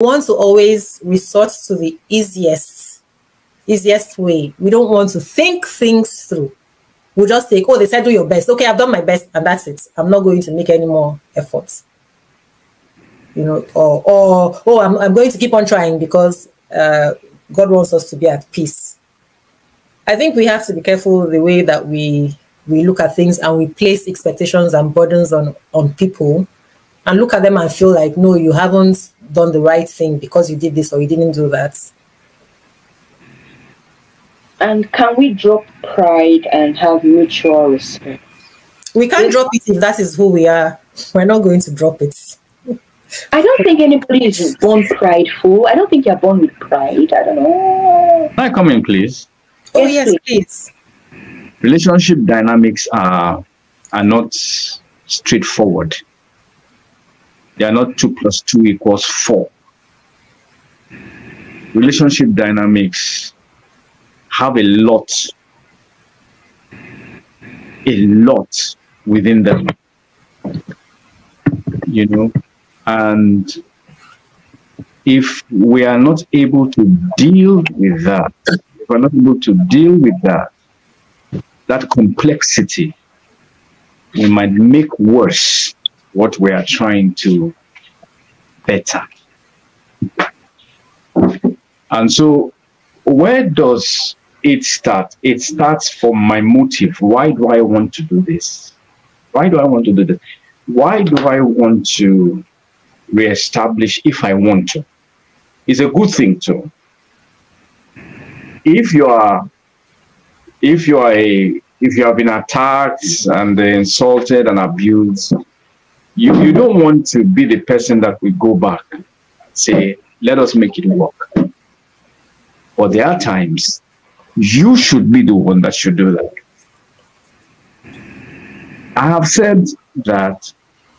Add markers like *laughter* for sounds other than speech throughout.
want to always resort to the easiest, easiest way. We don't want to think things through. We'll just take, oh, they said do your best. Okay, I've done my best, and that's it. I'm not going to make any more efforts. You know, or or oh, I'm I'm going to keep on trying because uh, God wants us to be at peace. I think we have to be careful the way that we we look at things and we place expectations and burdens on on people and look at them and feel like no you haven't done the right thing because you did this or you didn't do that and can we drop pride and have mutual respect we can't drop it if that is who we are we're not going to drop it I don't think anybody is *laughs* born prideful. I don't think you're born with pride. I don't know. Can I come in, please? Oh, yes, yes please relationship dynamics are are not straightforward. They are not two plus two equals four. Relationship dynamics have a lot, a lot within them. You know, and if we are not able to deal with that, if we're not able to deal with that, that complexity, we might make worse what we are trying to better. And so, where does it start? It starts from my motive. Why do I want to do this? Why do I want to do this? Why do I want to reestablish if I want to? It's a good thing too. If you are if you are a if you have been attacked and insulted and abused, you, you don't want to be the person that will go back and say, let us make it work. But there are times you should be the one that should do that. I have said that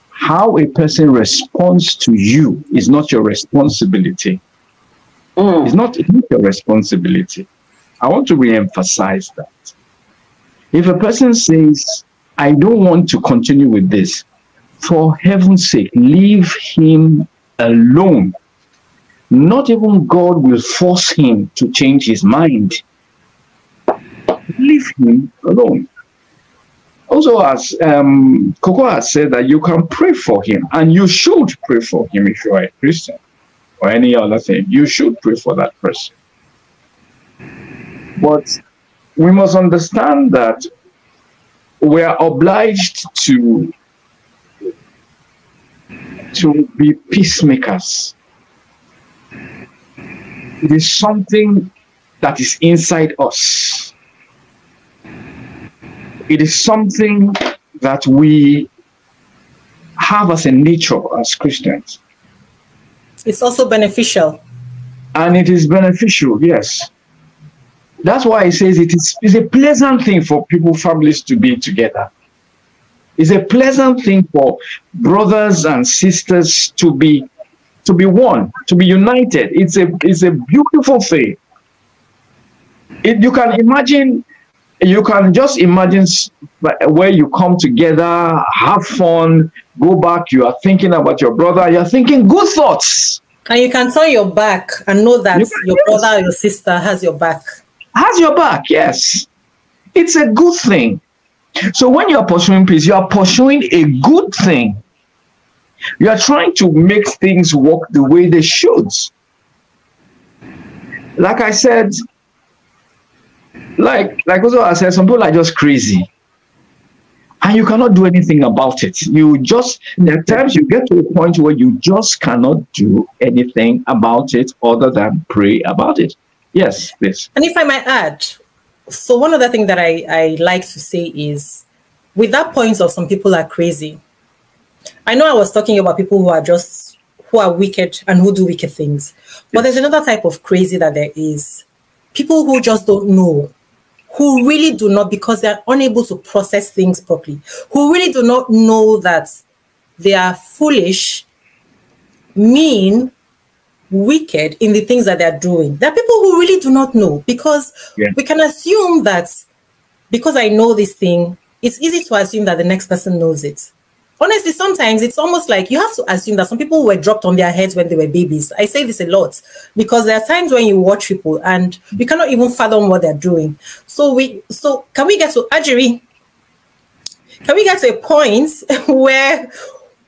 how a person responds to you is not your responsibility. Mm. It's, not, it's not your responsibility. I want to re-emphasize that. If a person says, I don't want to continue with this, for heaven's sake, leave him alone. Not even God will force him to change his mind. Leave him alone. Also, as um, Coco has said, that you can pray for him, and you should pray for him if you are a Christian or any other thing. You should pray for that person. But we must understand that we are obliged to to be peacemakers. It is something that is inside us. It is something that we have as a nature as Christians. It's also beneficial. And it is beneficial, yes. That's why he says it is it's a pleasant thing for people, families to be together. It's a pleasant thing for brothers and sisters to be to be one, to be united. It's a it's a beautiful thing. It, you can imagine, you can just imagine where you come together, have fun, go back. You are thinking about your brother. You are thinking good thoughts. And you can turn your back and know that you your brother or your sister has your back has your back. Yes. It's a good thing. So when you're pursuing peace, you are pursuing a good thing. You are trying to make things work the way they should. Like I said, like like also I said, some people are just crazy. And you cannot do anything about it. You just at times you get to a point where you just cannot do anything about it other than pray about it. Yes, please. And if I might add, so one other thing that I, I like to say is with that point of some people are crazy. I know I was talking about people who are just who are wicked and who do wicked things. But there's another type of crazy that there is. People who just don't know, who really do not, because they're unable to process things properly, who really do not know that they are foolish, mean, wicked in the things that they're doing. There are people who really do not know because yeah. we can assume that because I know this thing, it's easy to assume that the next person knows it. honestly, sometimes it's almost like you have to assume that some people were dropped on their heads when they were babies. I say this a lot because there are times when you watch people and you cannot even fathom what they're doing. So we, so can we get to Ajiri? Can we get to a point *laughs* where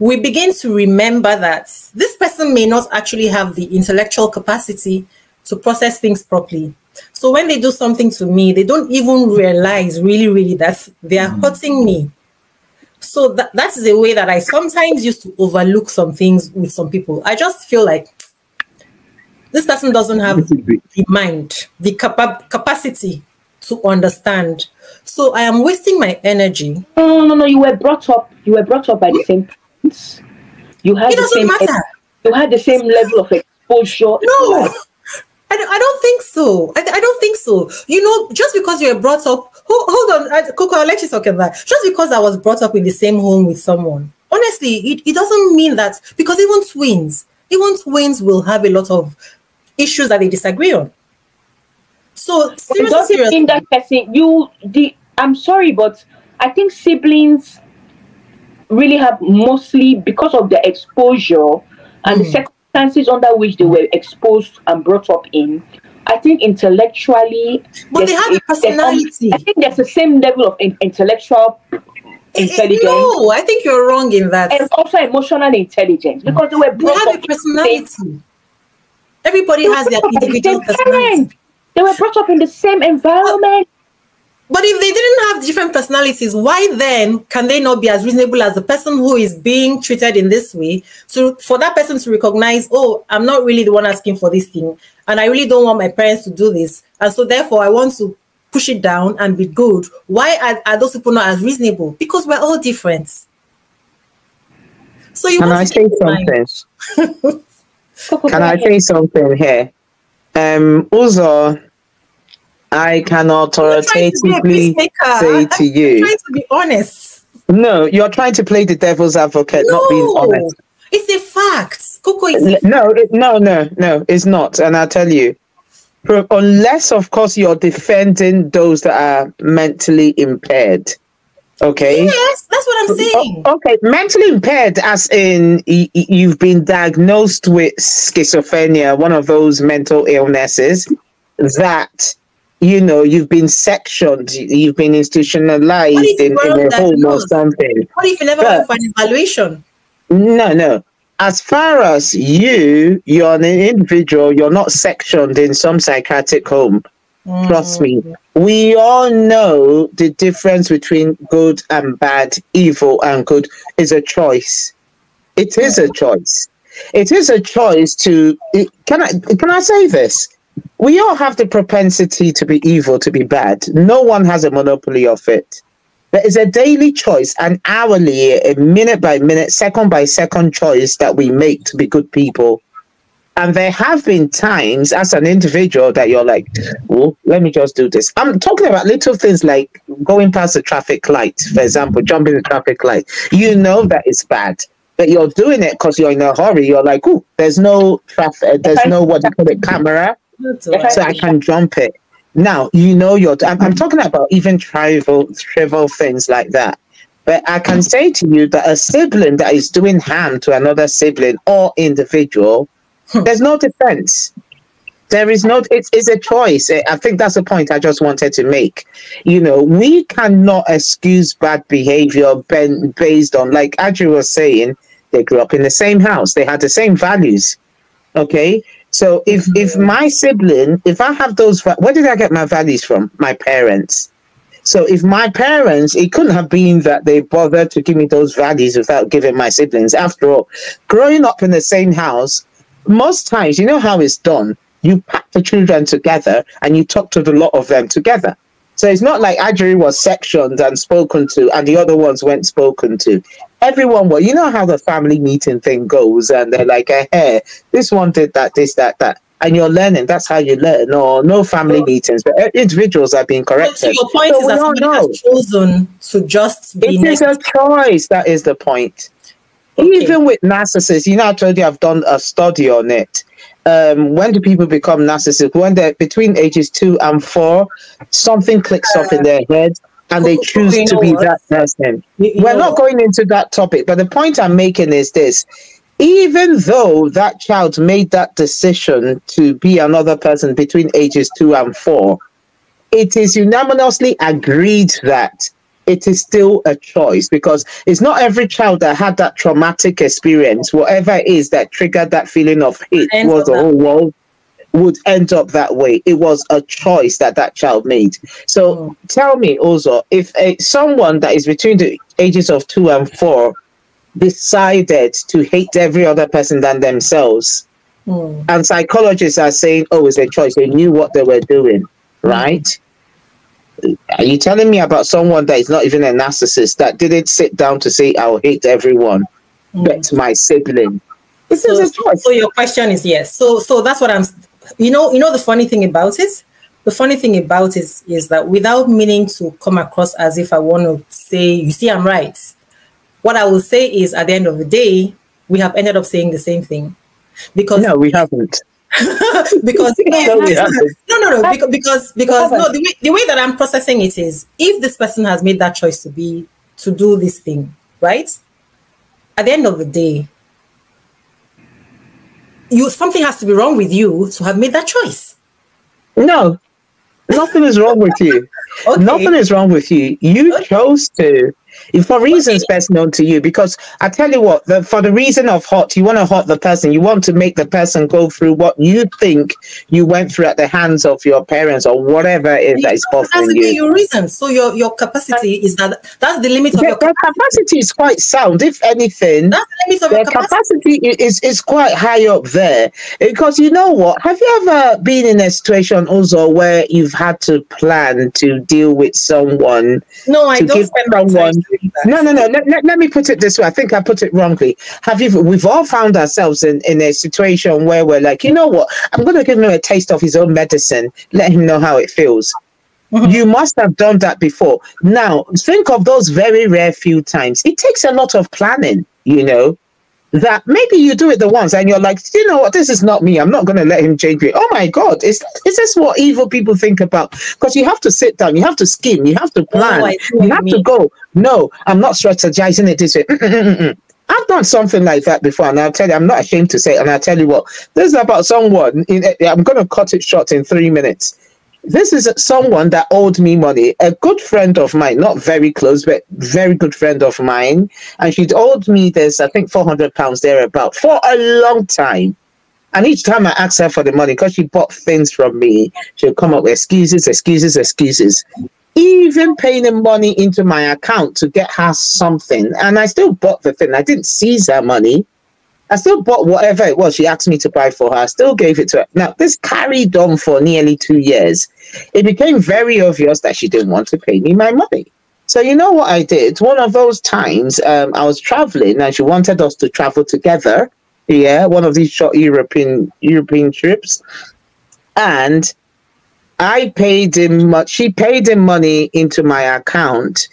we begin to remember that this person may not actually have the intellectual capacity to process things properly. So when they do something to me, they don't even realize really, really that they are mm-hmm. hurting me so that, that's the way that I sometimes used to overlook some things with some people. I just feel like this person doesn't have the mind, the capa- capacity to understand. So I am wasting my energy. No, no, no, no. You were brought up. You were brought up by the same parents. You had it the same. Matter. You had the same level of exposure. No. I, I don't think so. I, I don't think so. You know, just because you were brought up, hold, hold on, Coco, I'll let you talk about that. Just because I was brought up in the same home with someone, honestly, it, it doesn't mean that because even twins, even twins will have a lot of issues that they disagree on. So it doesn't mean that person you the I'm sorry, but I think siblings really have mostly because of the exposure and mm. the hmm circumstances under which they were exposed and brought up in, I think intellectually, but they have a personality. I think there's the same level of intellectual intelligence. No, I think you're wrong in that. And also emotional intelligence because they were brought they have a personality. Everybody has their individual personality. They were brought up in the same environment. But if they didn't have different personalities, why then can they not be as reasonable as the person who is being treated in this way? So for that person to recognize, oh, I'm not really the one asking for this thing, and I really don't want my parents to do this, and so therefore I want to push it down and be good. Why are, are those people not as reasonable? Because we're all different. So you can I say something? *laughs* can I say something here? Um, also I can authoritatively say to you. I'm trying to be honest. No, you're trying to play the devil's advocate, no, not being honest. It's a fact. Coco is No, it, no, no, no, it's not. And I'll tell you. Unless, of course, you're defending those that are mentally impaired. Okay. Yes, that's what I'm saying. Okay, mentally impaired, as in you've been diagnosed with schizophrenia, one of those mental illnesses that you know, you've been sectioned, you've been institutionalized in, in a home or something. What if you never but, for an evaluation? No, no. As far as you, you're an individual, you're not sectioned in some psychiatric home. Mm. Trust me. We all know the difference between good and bad, evil and good is a choice. It is a choice. It is a choice to can I can I say this? We all have the propensity to be evil, to be bad. No one has a monopoly of it. There is a daily choice, an hourly, a minute by minute, second by second choice that we make to be good people. And there have been times as an individual that you're like, oh, let me just do this. I'm talking about little things like going past the traffic light, for example, jumping the traffic light. You know that it's bad but you're doing it because you're in a hurry. You're like, oh, there's no traffic, there's no what do you call it, camera so I can jump it. Now you know you're. I'm, I'm talking about even trivial, trivial things like that. But I can say to you that a sibling that is doing harm to another sibling or individual, hmm. there's no defense. There is no, it's, it's a choice. I think that's the point I just wanted to make. You know, we cannot excuse bad behavior based on, like Adri was saying, they grew up in the same house, they had the same values. Okay. So if if mm-hmm. my sibling, if I have those, where did I get my values from? My parents. So if my parents, it couldn't have been that they bothered to give me those values without giving my siblings. After all, growing up in the same house, most times, you know how it's done. You pack the children together and you talk to the lot of them together. So it's not like Adri was sectioned and spoken to, and the other ones weren't spoken to. Everyone was, you know how the family meeting thing goes, and they're like, hey, eh, this one did that, this, that, that. And you're learning. That's how you learn. Or no family meetings, but individuals are being corrected. So your point so is that somebody has chosen to just be. It is a choice. That is the point. Okay. Even with narcissists, you know, I told you I've done a study on it um, when do people become narcissists? When they're between ages two and four, something clicks off in their head. And they choose to be that person. We're not going into that topic, but the point I'm making is this. Even though that child made that decision to be another person between ages two and four, it is unanimously agreed that it is still a choice because it's not every child that had that traumatic experience, whatever it is that triggered that feeling of hate towards the whole world would end up that way. It was a choice that that child made. So Mm. tell me also, if a, someone that is between the ages of two and four decided to hate every other person than themselves, Hmm. and psychologists are saying, oh, it's a choice, they knew what they were doing, right? Are you telling me about someone that is not even a narcissist that didn't sit down to say, I'll hate everyone but my sibling? This so, is a choice. so your question is yes. So so that's what I'm you know, you know the funny thing about it? The funny thing about it is that without meaning to come across as if I want to say, you see, I'm right. What I will say is at the end of the day, we have ended up saying the same thing. Because No, we haven't. *laughs* because *laughs* No, we *laughs* haven't. no, no, no, because because because no, the way, the way that I'm processing it is if this person has made that choice to be to do this thing, right? At the end of the day, you something has to be wrong with you to have made that choice. No, nothing is wrong with you. *laughs* Okay. Nothing is wrong with you. You chose to, for reasons best known to you. Because I tell you what, the, for the reason of hot, you want to hot the person. You want to make the person go through what you think you went through at the hands of your parents or whatever it is that is bothering you. your reason. So your your capacity is that that's the limit of Their, your their capacity is quite sound. If anything, that's the limit of your capacity. capacity is, is quite high up there because you know what have you ever been in a situation also where you've had to plan to deal with someone No, I don't spend someone-. No no no. Let, let, let me put it this way. I think i put it wrongly. Have you we've all found ourselves in, in a situation where we're like you know what? I'm going to give him a taste of his own medicine. Let him know how it feels. Mhm. you must have done that before. Now think of those very rare few times. It takes a lot of planning you know that maybe you do it the once and you're like, you know what, this is not me. I'm not going to let him change me. Oh my God, is, is this what evil people think about? Because you have to sit down, you have to scheme, you have to plan, Oh, you have to go. No, I'm not strategizing it this way. Mm-mm-mm-mm. I've done something like that before, and I'll tell you, I'm not ashamed to say it. And I'll tell you what, this is about someone. In, eh, I'm going to cut it short in three minutes this is someone that owed me money. A good friend of mine not very close but very good friend of mine. And she'd owed me this i think 400 pounds thereabout for a long time. And each time i asked her for the money because she bought things from me she'll come up with excuses excuses excuses. Even paying the money into my account to get her something. And i still bought the thing. I didn't seize her money I still bought whatever it was she asked me to buy for her. I still gave it to her. Now, this carried on for nearly two years. It became very obvious that she didn't want to pay me my money. So, you know what I did? One of those times, um, I was traveling and she wanted us to travel together. Yeah, one of these short European European trips. And I paid him much. She paid him money into my account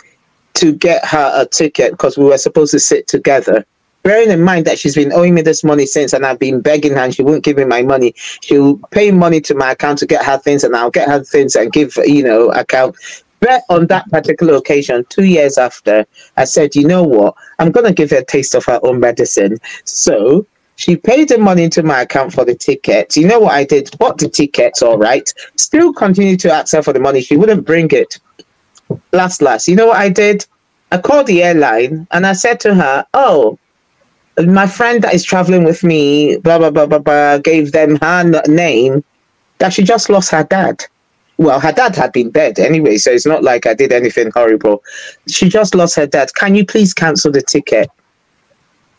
to get her a ticket because we were supposed to sit together bearing in mind that she's been owing me this money since and I've been begging her and she won't give me my money. She'll pay money to my account to get her things and I'll get her things and give, you know, account. But on that particular occasion, two years after, I said, you know what? I'm going to give her a taste of her own medicine. So she paid the money into my account for the ticket. You know what I did? Bought the tickets, all right. Still continued to ask her for the money. She wouldn't bring it. Last, last, you know what I did? I called the airline and I said to her, oh, my friend that is traveling with me, blah blah blah blah blah, gave them her name that she just lost her dad. Well, her dad had been dead anyway, so it's not like I did anything horrible. She just lost her dad. Can you please cancel the ticket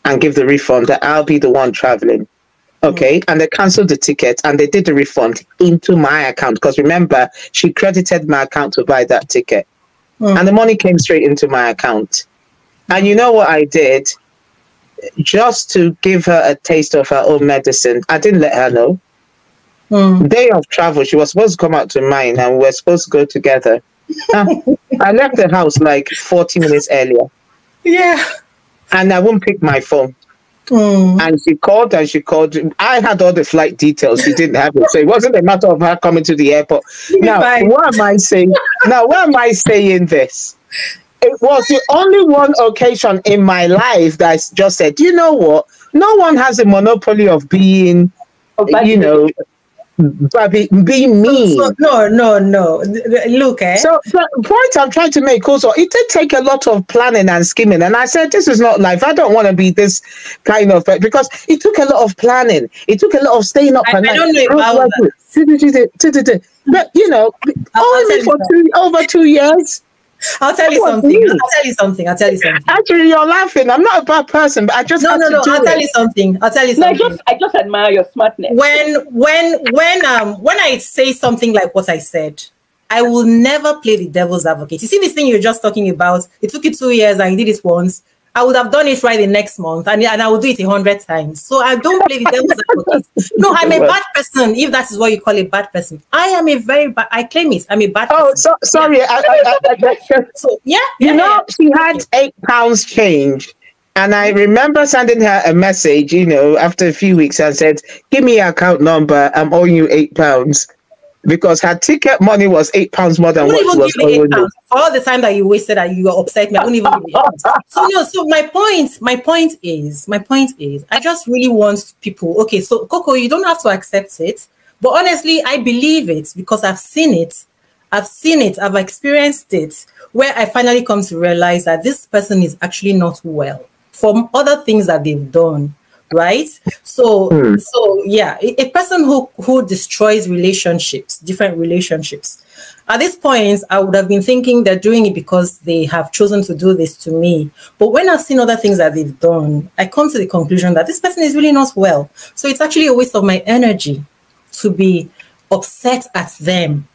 and give the refund? That I'll be the one traveling. Okay, and they canceled the ticket and they did the refund into my account because remember she credited my account to buy that ticket, Mm. and the money came straight into my account. And you know what I did? Just to give her a taste of her own medicine. I didn't let her know. Hmm. Day of travel, she was supposed to come out to mine and we were supposed to go together. Ah, I left the house like 40 minutes earlier Yeah. and I won't pick my phone. Mm. And she called and she called. I had all the flight details. She didn't have it. So it wasn't a matter of her coming to the airport. now, why am I saying now why am I saying this? It was the only one occasion in my life that I just said, you know what? No one has a monopoly of being, you know, be, be mean. So, no, no, no. Look, eh? So the point I'm trying to make also, it did take a lot of planning and scheming. And I said, this is not life. I don't want to be this kind of because it took a lot of planning. It took a lot of staying up I, at I night. don't know about that. But you know, only for two, over two years. I'll tell you something. I'll tell you something. I'll tell you something. Actually, you're laughing. I'm not a bad person, but I just no, no, no. I'll it. tell you something. I'll tell you something. No, I just, I just admire your smartness. When, when, when, um, when I say something like what I said, I will never play the devil's advocate. You see this thing you're just talking about. It took you two years, and you did it once. I would have done it right the next month and, and I will do it a hundred times. So I don't play the devil's advocate. No, *laughs* I'm a bad person, if that is what you call a bad person. I am a very bad, I claim it. I'm a bad Oh, so, sorry. Yeah. I, I, I, *laughs* so, yeah. You yeah, know, yeah. she had eight pounds change. And I remember sending her a message, you know, after a few weeks and said, give me your account number. I'm owing you eight pounds because her ticket money was eight pounds more than what was owing For all the time that you wasted and you were upset me, I wouldn't even give you So no, so my point, my point is, my point is, I just really want people. Okay, so Coco, you don't have to accept it, but honestly, I believe it because I've seen it. I've seen it. I've experienced it. Where I finally come to realize that this person is actually not well from other things that they've done right? So hmm. so yeah a, a, person who who destroys relationships different relationships. At this point i would have been thinking they're doing it because they have chosen to do this to me. But when i've seen other things that they've done i come to the conclusion that this person is really not well. So it's actually a waste of my energy to be upset at them.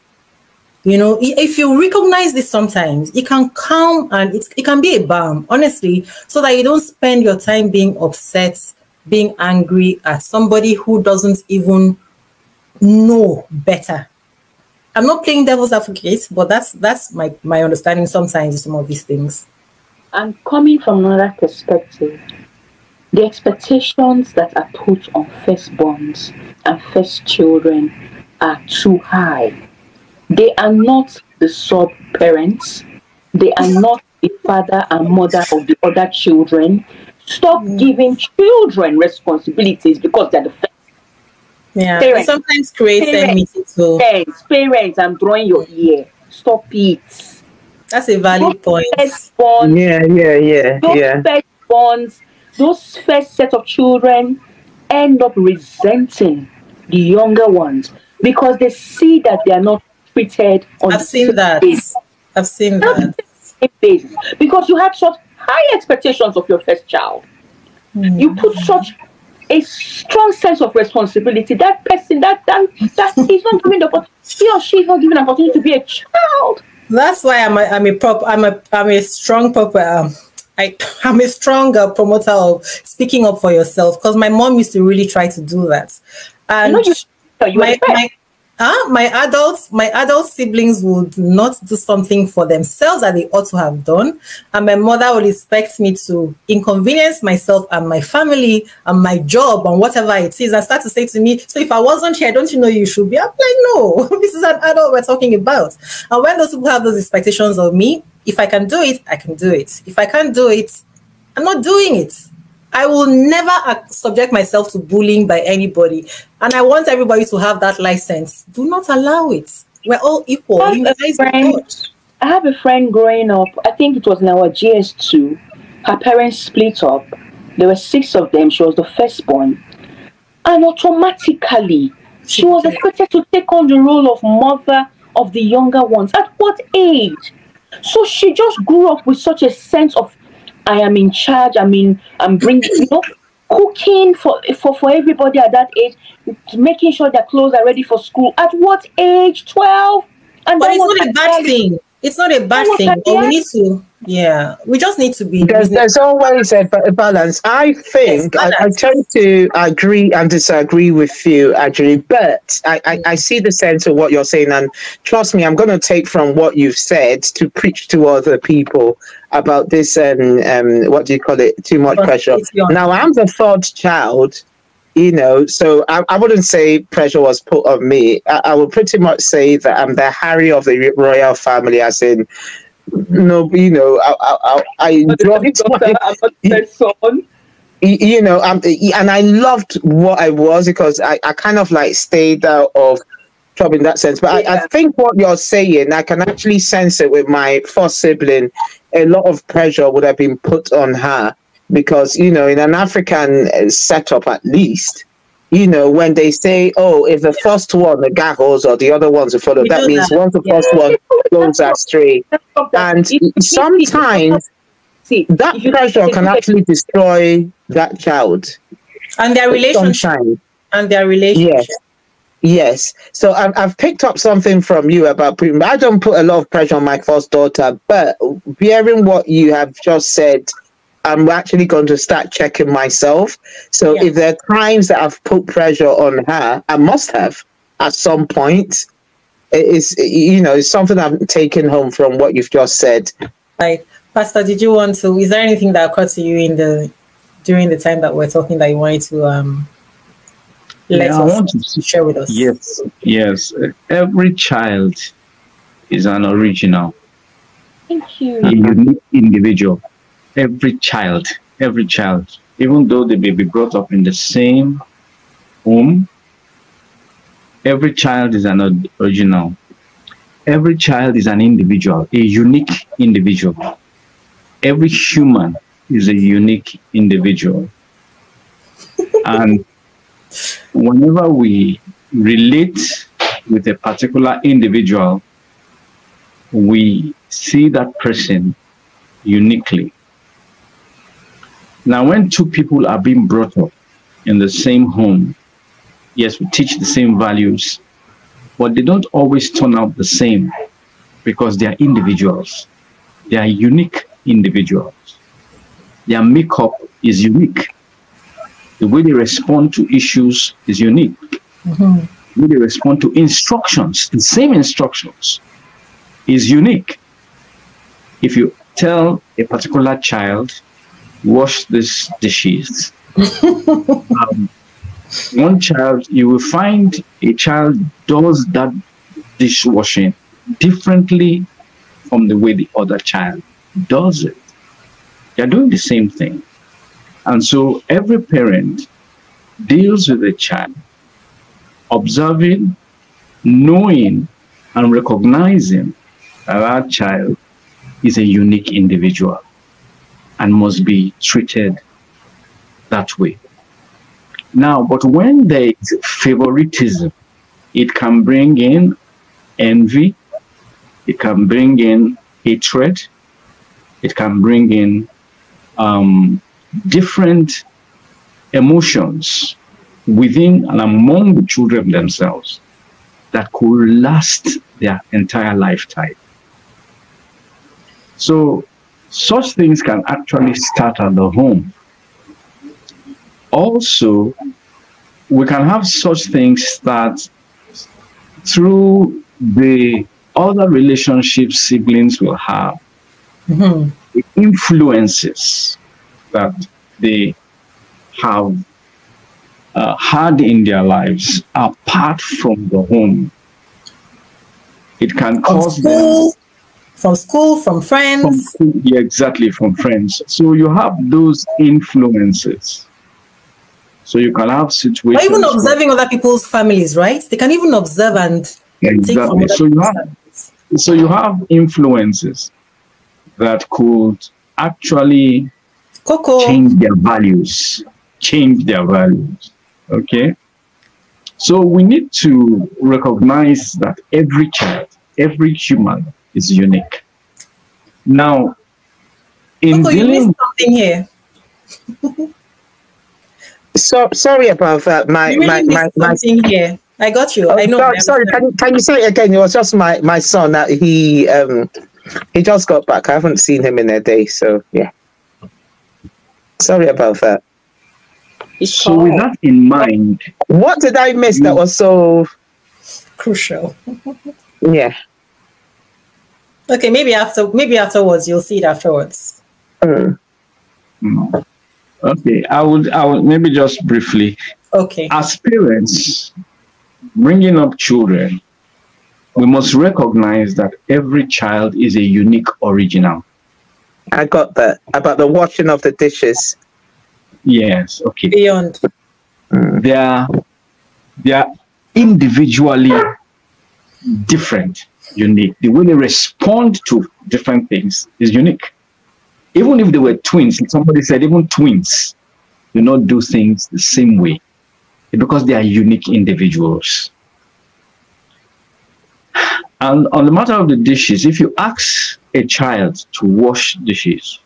You know if you recognize this sometimes it can come and it, it can be a balm honestly so that you don't spend your time being upset being angry at somebody who doesn't even know better. I'm not playing devil's advocate, but that's that's my my understanding sometimes of some of these things. And coming from another perspective, the expectations that are put on firstborns and first children are too high. They are not the sub parents. They are not the father and mother of the other children. Stop mm. giving children responsibilities because they're the first. Yeah, parents, sometimes creates enmity too. Parents, parents, I'm drawing your ear. Stop it. That's a valid point. Bonds, yeah, yeah, yeah, those yeah. First bonds, those first set of children end up resenting the younger ones because they see that they are not treated on I've seen that. Basis. I've seen that. Basis. Because you have such high expectations of your first child. Mm. You put such a strong sense of responsibility. That person, that that that *laughs* is not given the opportunity, he or she is not given the opportunity to be a child. That's why I'm a I'm a prop I'm a I'm a strong proper um, I *laughs* I'm a strong uh, promoter of speaking up for yourself because my mom used to really try to do that. And you know, you, you my, my, uh, my adults, my adult siblings would not do something for themselves that they ought to have done. And my mother would expect me to inconvenience myself and my family and my job and whatever it is and start to say to me, so if I wasn't here, don't you know you should be? I'm like, no, *laughs* this is an adult we're talking about. And when those people have those expectations of me, if I can do it, I can do it. If I can't do it, I'm not doing it. I will never uh, subject myself to bullying by anybody. And I want everybody to have that license. Do not allow it. We're all equal. I have, a friend, I have a friend growing up, I think it was in our GS2. Her parents split up. There were six of them. She was the firstborn. And automatically, she was expected to take on the role of mother of the younger ones. At what age? So she just grew up with such a sense of I am in charge. I mean, I'm bringing, you know, cooking for, for, for everybody at that age, making sure their clothes are ready for school. At what age? 12? And but it's not a bad thing. It's not a bad thing, but but we need to, yeah, we just need to be. There's, there's always a, balance. I think I, I tend to agree and disagree with you, actually, but I, I, I see the sense of what you're saying. And trust me, I'm going to take from what you've said to preach to other people about this, um, um, what do you call it? Too much pressure. Now, I'm the third child, you know, so I, I wouldn't say pressure was put on me. I, I would pretty much say that I'm the Harry of the royal family, as in, no, you know, I, I, I, I *laughs* enjoyed my, son. you know, um, and I loved what I was because I, I kind of like stayed out of trouble in that sense. But I, I think what you're saying, I can actually sense it with my first sibling. A lot of pressure would have been put on her because, you know, in an African uh, setup at least, you know, when they say, oh, if the first one, the guy or the other ones will follow, that means that. once the Yeah. first one goes astray. And *laughs* sometimes see, that pressure can actually destroy that child. and their relationship Sometimes. and their relationship. Yes. Yes. So I've, I've picked up something from you about putting, I don't put a lot of pressure on my first daughter, but hearing what you have just said, I'm actually going to start checking myself. So Yeah. if there are times that I've put pressure on her, I must have at some point. It is, you know, it's something I've taken home from what you've just said. Like, Pastor, did you want to? Is there anything that occurred to you in the during the time that we're talking that you wanted to um let Yeah, I us want to share with us? Yes, yes. Every child is an original, Thank you. a unique individual. Every child, every child, even though they may be brought up in the same home, every child is an original. Every child is an individual, a unique individual. Every human is a unique individual. *laughs* and whenever we relate with a particular individual, we see that person uniquely. Now, when two people are being brought up in the same home, yes, we teach the same values, but they don't always turn out the same because they are individuals. They are unique individuals. Their makeup is unique. The way they respond to issues is unique. Mhm. The way they respond to instructions, the same instructions, is unique. If you tell a particular child, wash these dishes, *laughs* um, one child, you will find a child does that dishwashing differently from the way the other child does it. They're doing the same thing. And so every parent deals with a child, observing, knowing, and recognizing that that child is a unique individual and must be treated that way. Now, but when there is favoritism, it can bring in envy, it can bring in hatred, it can bring in um, different emotions within and among the children themselves that could last their entire lifetime. So, such things can actually start at the home. Also, we can have such things start through the other relationships siblings will have Mhm. the influences that they have uh, had in their lives apart from the home. It can cause them school, from school, from from friends. school- yeah, exactly from friends. So you have those influences. So you can have situations. Or even where- observing other people's families, right? They can even observe and take from exactly. So you have families. so you have influences that could actually Coco. change their values change their values okay so we need to recognize that every child every human is unique now in Coco, dealing missed something here. So sorry about that. My You really my my, missed my something here. I got you. Oh, I know. sorry, I sorry, can, you- can you say it again? It was just my, my son that he um He just got back. I haven't seen him in a day, so yeah. Sorry about that. So with that in mind, what did I miss that was so crucial? *laughs* yeah. Okay, maybe after maybe afterwards you'll see it afterwards. Mm. Okay, I would I would maybe just briefly. Okay. As parents, bringing up children, we must recognize that every child is a unique original. I got that about the washing of the dishes. Yes. Okay. Beyond. They are they are individually different, unique. The way they respond to different things is unique. Even if they were twins, somebody said even twins do not do things the same way because they are unique individuals. And on the matter of the dishes, if you ask a child to wash dishes,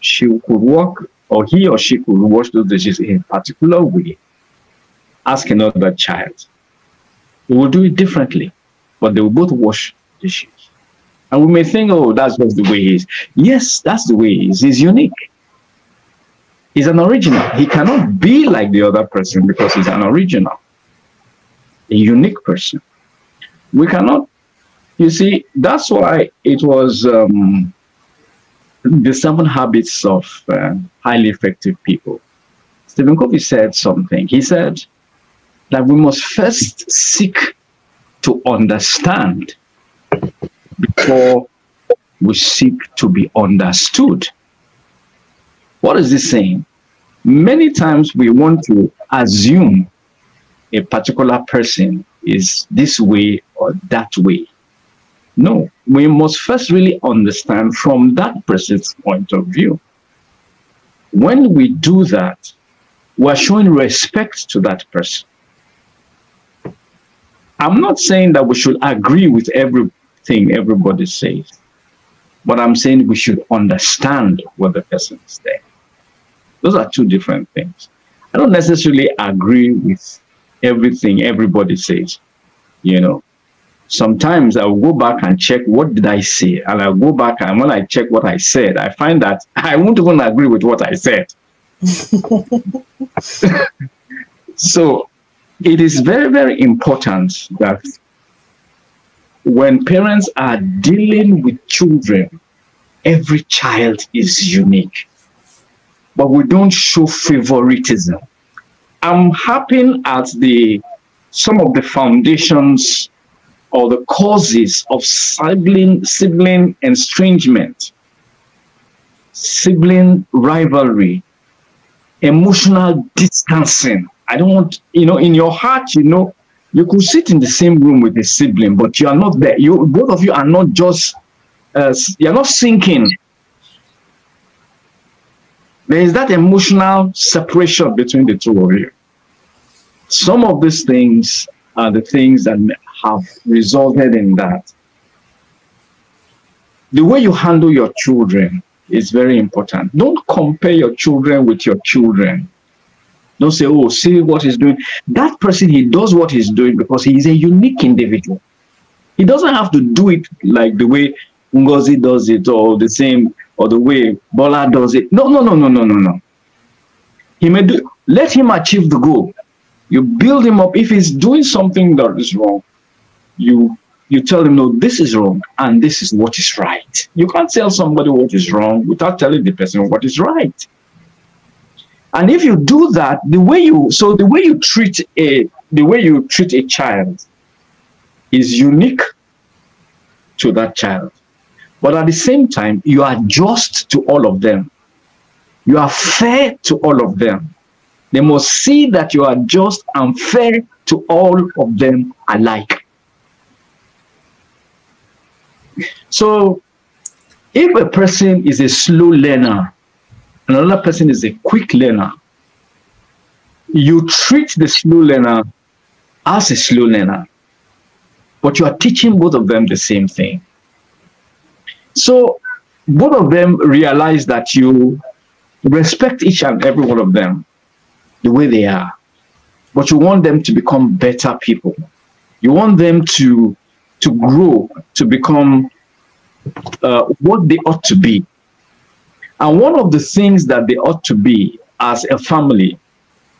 she could walk or he or she could wash those dishes in a particular way. Ask another child. They will do it differently, but they will both wash dishes. And we may think, oh, that's just the way he is. Yes, that's the way he is. He's unique. He's an original. He cannot be like the other person because he's an original, a unique person. We cannot, you see, that's why it was um, the seven habits of uh, highly effective people. Stephen Covey said something. He said that we must first seek to understand before we seek to be understood. What is this saying? Many times we want to assume a particular person is this way or that way. No, we must first really understand from that person's point of view. When we do that, we're showing respect to that person. I'm not saying that we should agree with everything everybody says, but I'm saying we should understand what the person is saying. Those are two different things. I don't necessarily agree with everything everybody says, you know, sometimes I'll go back and check what did I say, and I'll go back and when I check what I said, I find that I won't even agree with what I said. *laughs* so it is very, very important that when parents are dealing with children, every child is unique. But we don't show favoritism. I'm happy at the some of the foundations or the causes of sibling, sibling estrangement, sibling rivalry, emotional distancing. I don't want, you know, in your heart, you know, you could sit in the same room with a sibling, but you are not there. You both of you are not just, uh, you're not syncing. There is that emotional separation between the two of you. Some of these things are the things that have resulted in that. The way you handle your children is very important. Don't compare your children with your children. Don't say, oh, see what he's doing. That person, he does what he's doing because he is a unique individual. He doesn't have to do it like the way Ngozi does it or the same or the way Bola does it. No, no, no, no, no, no, no. He may do, let him achieve the goal. You build him up. If he's doing something that is wrong, you you tell him, no, this is wrong and this is what is right. You can't tell somebody what is wrong without telling the person what is right. And if you do that, the way you so the way you treat a the way you treat a child is unique to that child. But at the same time, you are just to all of them. You are fair to all of them. They must see that you are just and fair to all of them alike. So if a person is a slow learner, another person is a quick learner, you treat the slow learner as a slow learner, but you are teaching both of them the same thing. So both of them realize that you respect each and every one of them the way they are, but you want them to become better people. You want them to to grow, to become uh, what they ought to be. And one of the things that they ought to be as a family,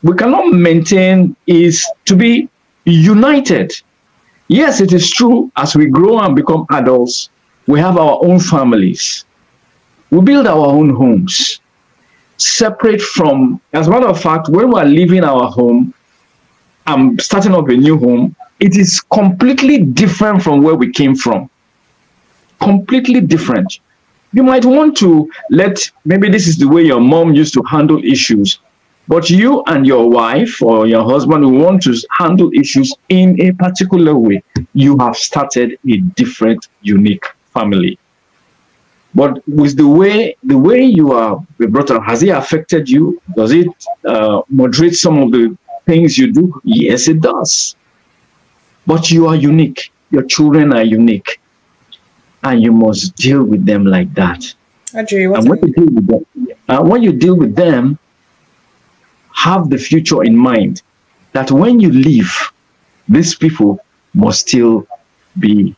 we cannot maintain is to be united. Yes, it is true, as we grow and become adults, we have our own families. We build our own homes, separate from, as a matter of fact, when we are leaving our home and starting up a new home, it is completely different from where we came from. Completely different. You might want to let, maybe this is the way your mom used to handle issues, but you and your wife or your husband will want to handle issues in a particular way. You have started a different, unique family. But with the way the way you are brought up, has it affected you? Does it uh, moderate some of the things you do? Yes, it does. But you are unique. Your children are unique, and you must deal with them like that. Adri, and when you deal with them, uh, when you deal with them, have the future in mind that when you leave, these people must still be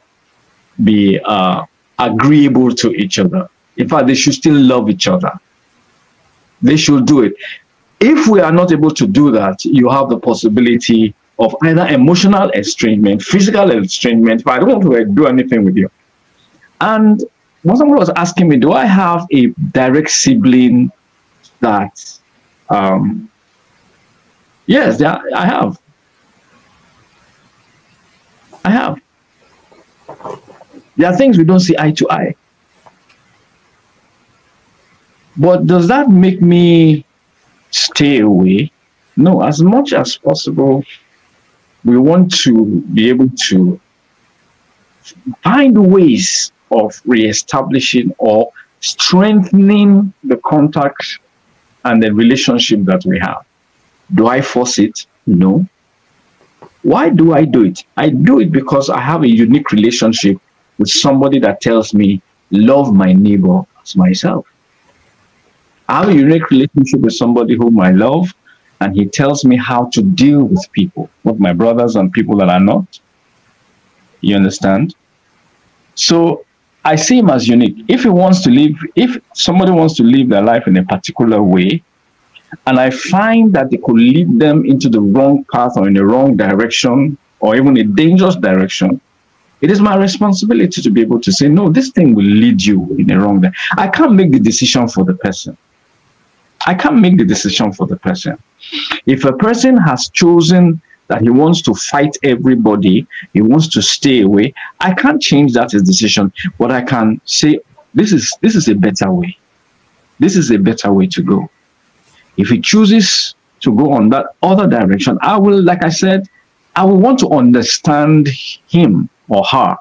be uh, agreeable to each other. In fact, they should still love each other. They should do it. If we are not able to do that, you have the possibility of either emotional estrangement, physical estrangement, but I don't want to do anything with you. And someone was asking me, do I have a direct sibling that um, Yes, I have. I have. There are things we don't see eye to eye. But does that make me stay away? No, as much as possible, we want to be able to find ways of reestablishing or strengthening the contact and the relationship that we have. Do I force it? No. Why do I do it? I do it because I have a unique relationship with somebody that tells me, love my neighbor as myself. I have a unique relationship with somebody whom I love, and he tells me how to deal with people, both my brothers and people that are not. You understand? So I see him as unique. If he wants to live, if somebody wants to live their life in a particular way, and I find that they could lead them into the wrong path or in the wrong direction or even a dangerous direction, it is my responsibility to be able to say, no, this thing will lead you in a wrong direction. I can't make the decision for the person. I can't make the decision for the person. If a person has chosen that he wants to fight everybody, he wants to stay away, I can't change that his decision, but I can say, this is this is a better way. This is a better way to go. If he chooses to go on that other direction, I will, like I said, I will want to understand him or her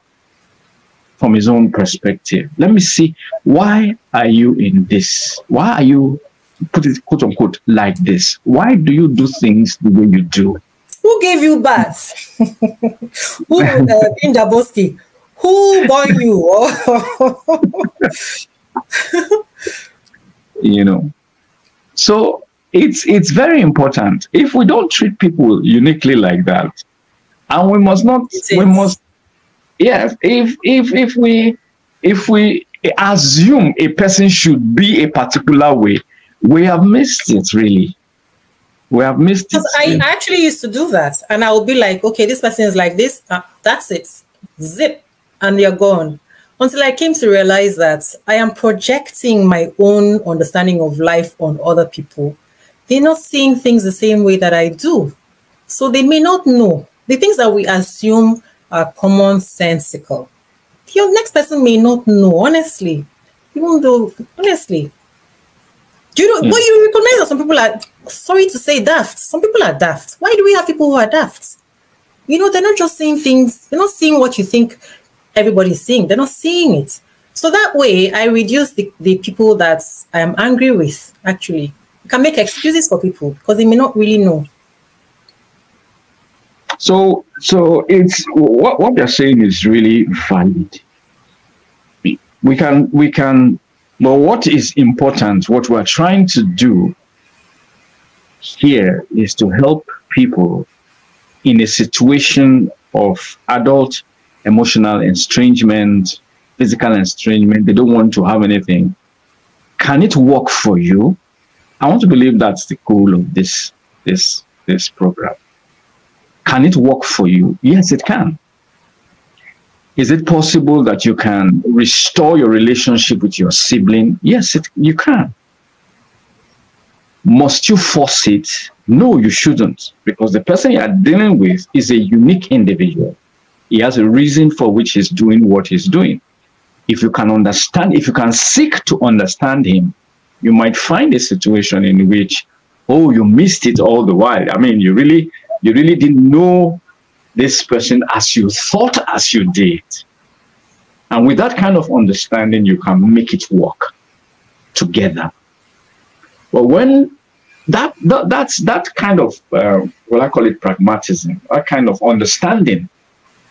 from his own perspective. Let me see, why are you in this? Why are you, put it quote unquote, like this? Why do you do things the way you do? Who gave you birth? *laughs* Who, uh, in Daboski? Who born you? *laughs* you know, so it's it's very important. If we don't treat people uniquely like that, and we must not, we must, yes. If if if we if we assume a person should be a particular way, we have missed it. Really, we have missed. I actually used to do that, and I would be like, okay, this person is like this. Uh, that's it. Zip, and you're gone until I came to realize that I am projecting my own understanding of life on other people they're not seeing things the same way that I do. So they may not know. The things that we assume are commonsensical. Your next person may not know, honestly. Even though, honestly. Do you know, mm. but you recognize that some people are, sorry to say, daft. Some people are daft. Why do we have people who are daft? You know, they're not just seeing things, they're not seeing what you think everybody's seeing. They're not seeing it. So that way, I reduce the, the people that I'm angry with, actually You can make excuses for people because they may not really know. So, so it's what what you're saying is really valid. We can we can, but what is important, what we're trying to do here is to help people in a situation of adult emotional estrangement physical estrangement, they don't want to have anything. Can it work for you? I want to believe that's the goal of this this this program. Can it work for you? Yes, it can. Is it possible that you can restore your relationship with your sibling? Yes, it, you can. Must you force it? No, you shouldn't, because the person you are dealing with is a unique individual. He has a reason for which he's doing what he's doing. If you can understand, if you can seek to understand him, you might find a situation in which, oh, you missed it all the while. I mean, you really, you really didn't know this person as you thought as you did. And with that kind of understanding, you can make it work together. But when that, that that's that kind of uh, what I call it pragmatism, that kind of understanding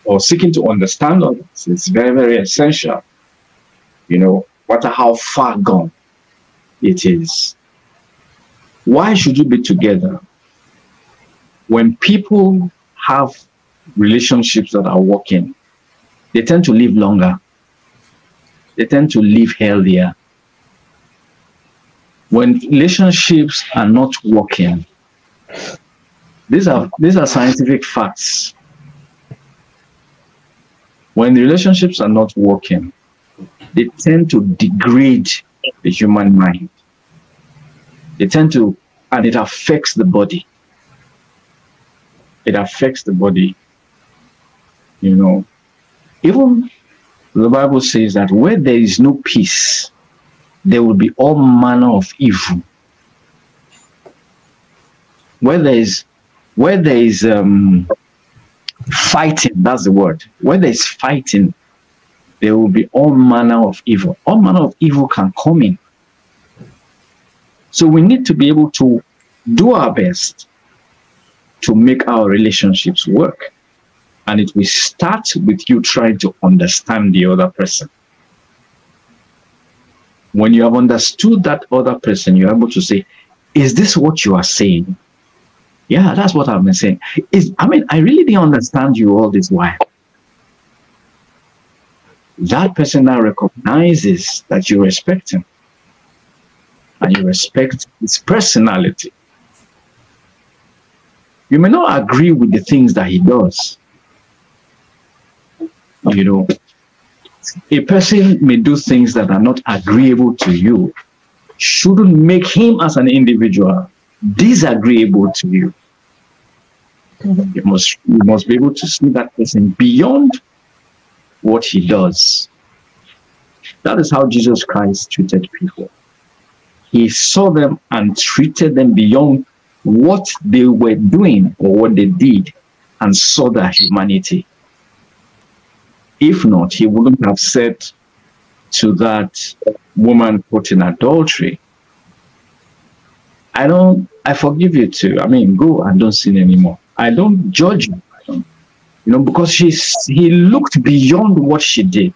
or seeking to understand others is very, very essential. You know, no matter how far gone it is. Why should you be together? When people have relationships that are working, they tend to live longer. They tend to live healthier. When relationships are not working, these are these are scientific facts. When relationships are not working, they tend to degrade the human mind. They tend to, and it affects the body. It affects the body. You know, even the Bible says that where there is no peace, there will be all manner of evil. Where there is, where there is um, fighting, that's the word. Where there is fighting, there will be all manner of evil. All manner of evil can come in. So we need to be able to do our best to make our relationships work. And it will start with you trying to understand the other person. When you have understood that other person, you're able to say, Is this what you are saying? Yeah, that's what I've been saying. Is I mean, I really didn't understand you all this while that person now recognizes that you respect him and you respect his personality. You may not agree with the things that he does. You know, a person may do things that are not agreeable to you, shouldn't make him as an individual disagreeable to you. Mm-hmm. You must you must be able to see that person beyond what he does. That is how Jesus Christ treated people. He saw them and treated them beyond what they were doing or what they did and saw their humanity. If not, he wouldn't have said to that woman caught in adultery, I don't, I forgive you too. I mean, go and don't sin anymore. I don't judge you you know, because she's he looked beyond what she did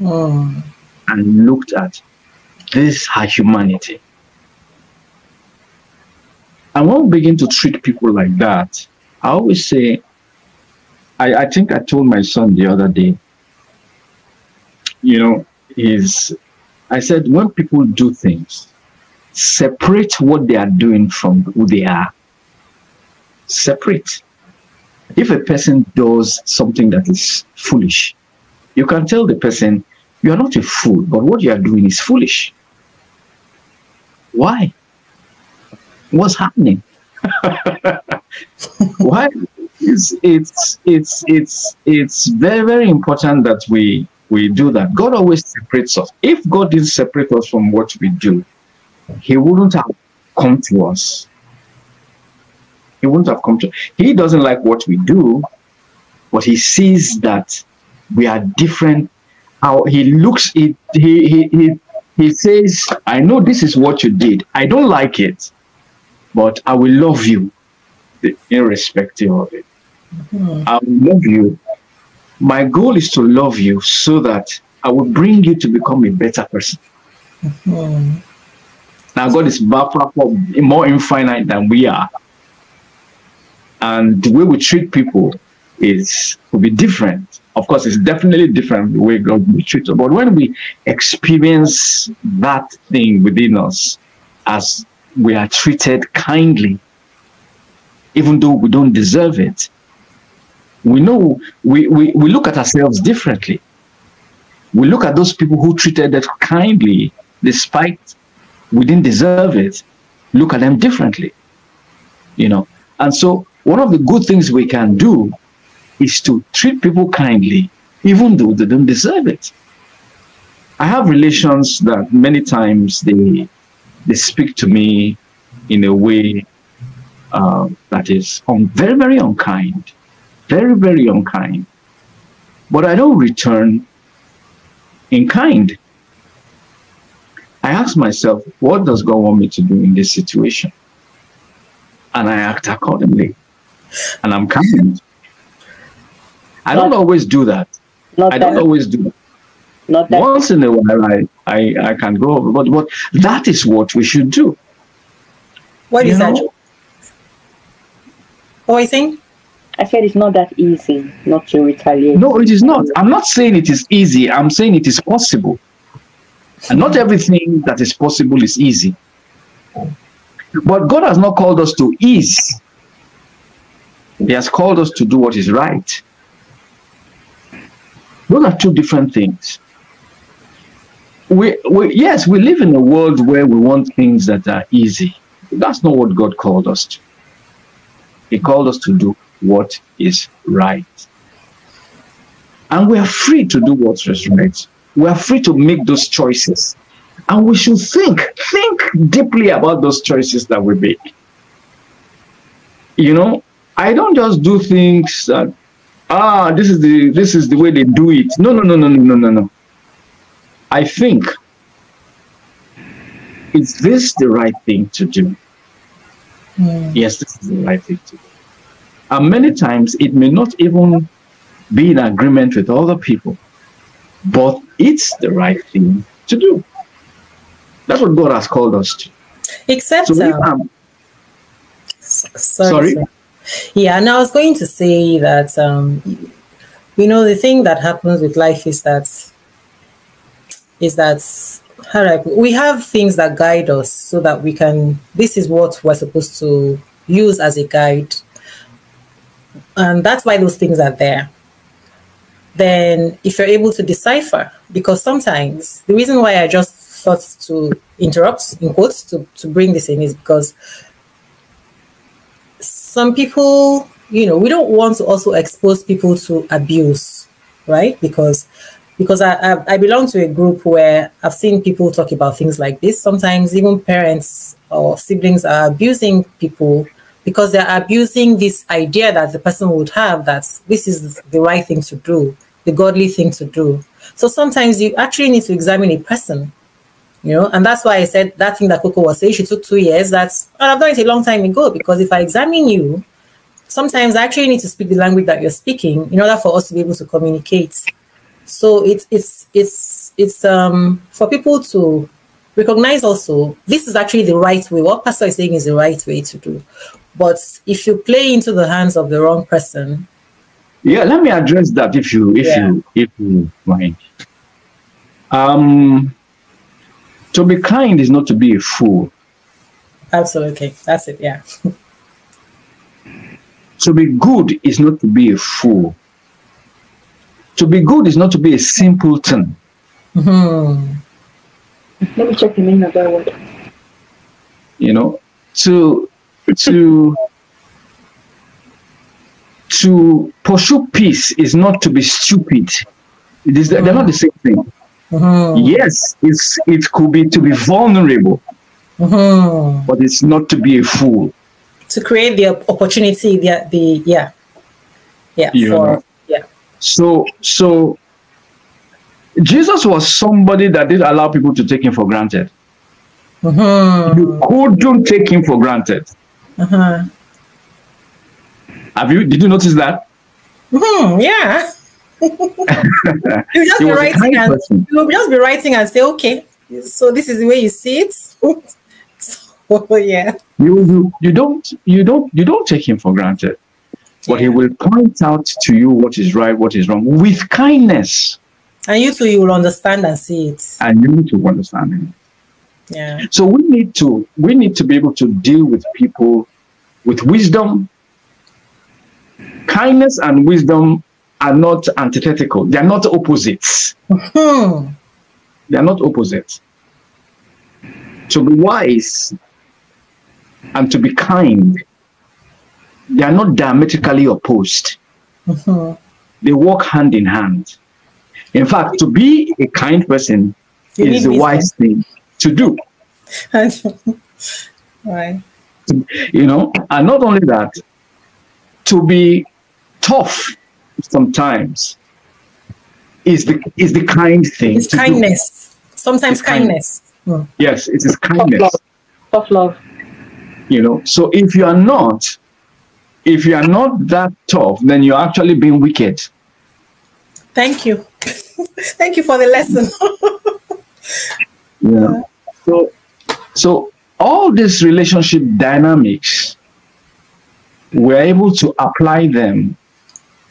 oh. and looked at this her humanity. And when we begin to treat people like that, I always say, I, I think I told my son the other day, you know, is I said when people do things, separate what they are doing from who they are. Separate if a person does something that is foolish, you can tell the person, you are not a fool, but what you are doing is foolish. Why? What's happening? *laughs* Why? It's, it's it's it's it's very very important that we we do that. God always separates us. If God didn't separate us from what we do, He wouldn't have come to us he wouldn't have come to. He doesn't like what we do, but he sees that we are different. How he looks, he he he he, he says, "I know this is what you did. I don't like it, but I will love you, irrespective of it. Mm-hmm. I will love you. My goal is to love you so that I will bring you to become a better person." Mm-hmm. Now, God is more infinite than we are and the way we treat people is will be different. Of course, it's definitely different the way God will treat us. But when we experience that thing within us as we are treated kindly, even though we don't deserve it, we know we, we, we look at ourselves differently. We look at those people who treated us kindly despite we didn't deserve it, look at them differently. You know, and so one of the good things we can do is to treat people kindly, even though they don't deserve it. I have relations that many times they they speak to me in a way uh, that is very, very unkind, very, very unkind. But I don't return in kind. I ask myself, what does God want me to do in this situation? And I act accordingly. And I'm kind. I don't always do that. Not I don't always do that. not that. Once in a while, I, I, I can go over, but, but that is what we should do. What You is that? know? What are you saying? I said it's not that easy not to retaliate. No, it is not. I'm not saying it is easy. I'm saying it is possible. And not everything that is possible is easy. But God has not called us to ease. He has called us to do what is right. Those are two different things. We, we, yes, we live in a world where we want things that are easy. That's not what God called us to. He called us to do what is right. And we are free to do what is right. We are free to make those choices. And we should think, think deeply about those choices that we make. You know, I don't just do things that, ah, this is the this is the way they do it. No, no, no, no, no, no, no, no. I think, is this the right thing to do? Yes, this is the right thing to do. And many times it may not even be in agreement with other people, but it's the right thing to do. That's what God has called us to. Except, So um, sorry. Sorry? Yeah, and I was going to say that, um, you know, the thing that happens with life is that, is that, I put- we have things that guide us so that we can, this is what we're supposed to use as a guide. And that's why those things are there. Then, if you're able to decipher, because sometimes the reason why I just thought to interrupt, in quotes, to, to bring this in is because some people, you know, we don't want to also expose people to abuse, right? Because because I, I, I belong to a group where I've seen people talk about things like this. Sometimes even parents or siblings are abusing people because they're abusing this idea that the person would have that this is the right thing to do, the godly thing to do. So sometimes you actually need to examine a person you know and that's why i said that thing that coco was saying she took two years that's and i've done it a long time ago because if i examine you sometimes i actually need to speak the language that you're speaking in order for us to be able to communicate. So it's it's it's it's um for people to recognize also this is actually the right way. What pastor is saying is the right way to do but if you play into the hands of the wrong person Yeah, let me address that if you if Yeah. you if you mind. Um to be kind is not to be a fool. absolutely that's it yeah To be good is not to be a fool. To be good is not to be a simpleton. Mhm. Let me check the meaning of that word. You know, to to to pursue peace is not to be stupid. It is, they're not the same thing. Mhm. Yes, it's it could be to be vulnerable, Mhm. but it's not to be a fool. to create the opportunity the the yeah yeah You for know. yeah So so Jesus was somebody that did allow people to take him for granted. Mhm. You couldn't take him for granted. Uh-huh. Have you did you notice that? Mhm, yeah *laughs* you just be writing and person. you'll just be writing and say okay so this is the way you see it *laughs* so yeah You, you you don't you don't you don't take him for granted. but he will point out to you what is right, what is wrong with kindness. And you too, you will understand and see it. And you need to understand it. Yeah. So we need to we need to be able to deal with people with wisdom. Kindness and wisdom are not antithetical. They are not opposites. Hmm. They are not opposites. To be wise and to be kind, they are not diametrically opposed. Mm-hmm. They walk hand in hand. In fact, to be a kind person you is the wise thing to do. *laughs* right. You know, and not only that, to be tough sometimes is the is the kind thing. It's kindness. Do. Sometimes it's kindness. kindness. Hmm. Yes, it is kindness. Tough love. Tough love. You know, so if you are not, if you are not that tough, then you're actually being wicked. Thank you. *laughs* Thank you for the lesson. *laughs* yeah. So so all these relationship dynamics, we're able to apply them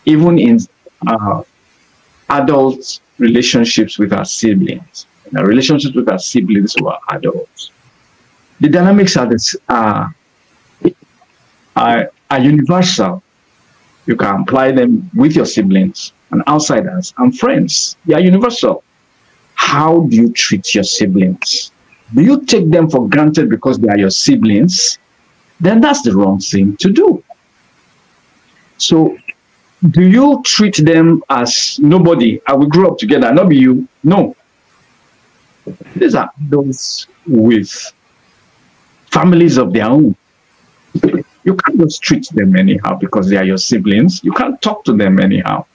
even in uh, adult relationships with our siblings, in our relationships with our siblings who are adults. The dynamics are, this, uh, are, are universal. You can apply them with your siblings and outsiders and friends. They are universal. How do you treat your siblings? Do you take them for granted because they are your siblings? Then that's the wrong thing to do. So do you treat them as nobody? I will grow up together, not be you. No. These are those with families of their own. You can't just treat them anyhow because they are your siblings. You can't talk to them anyhow.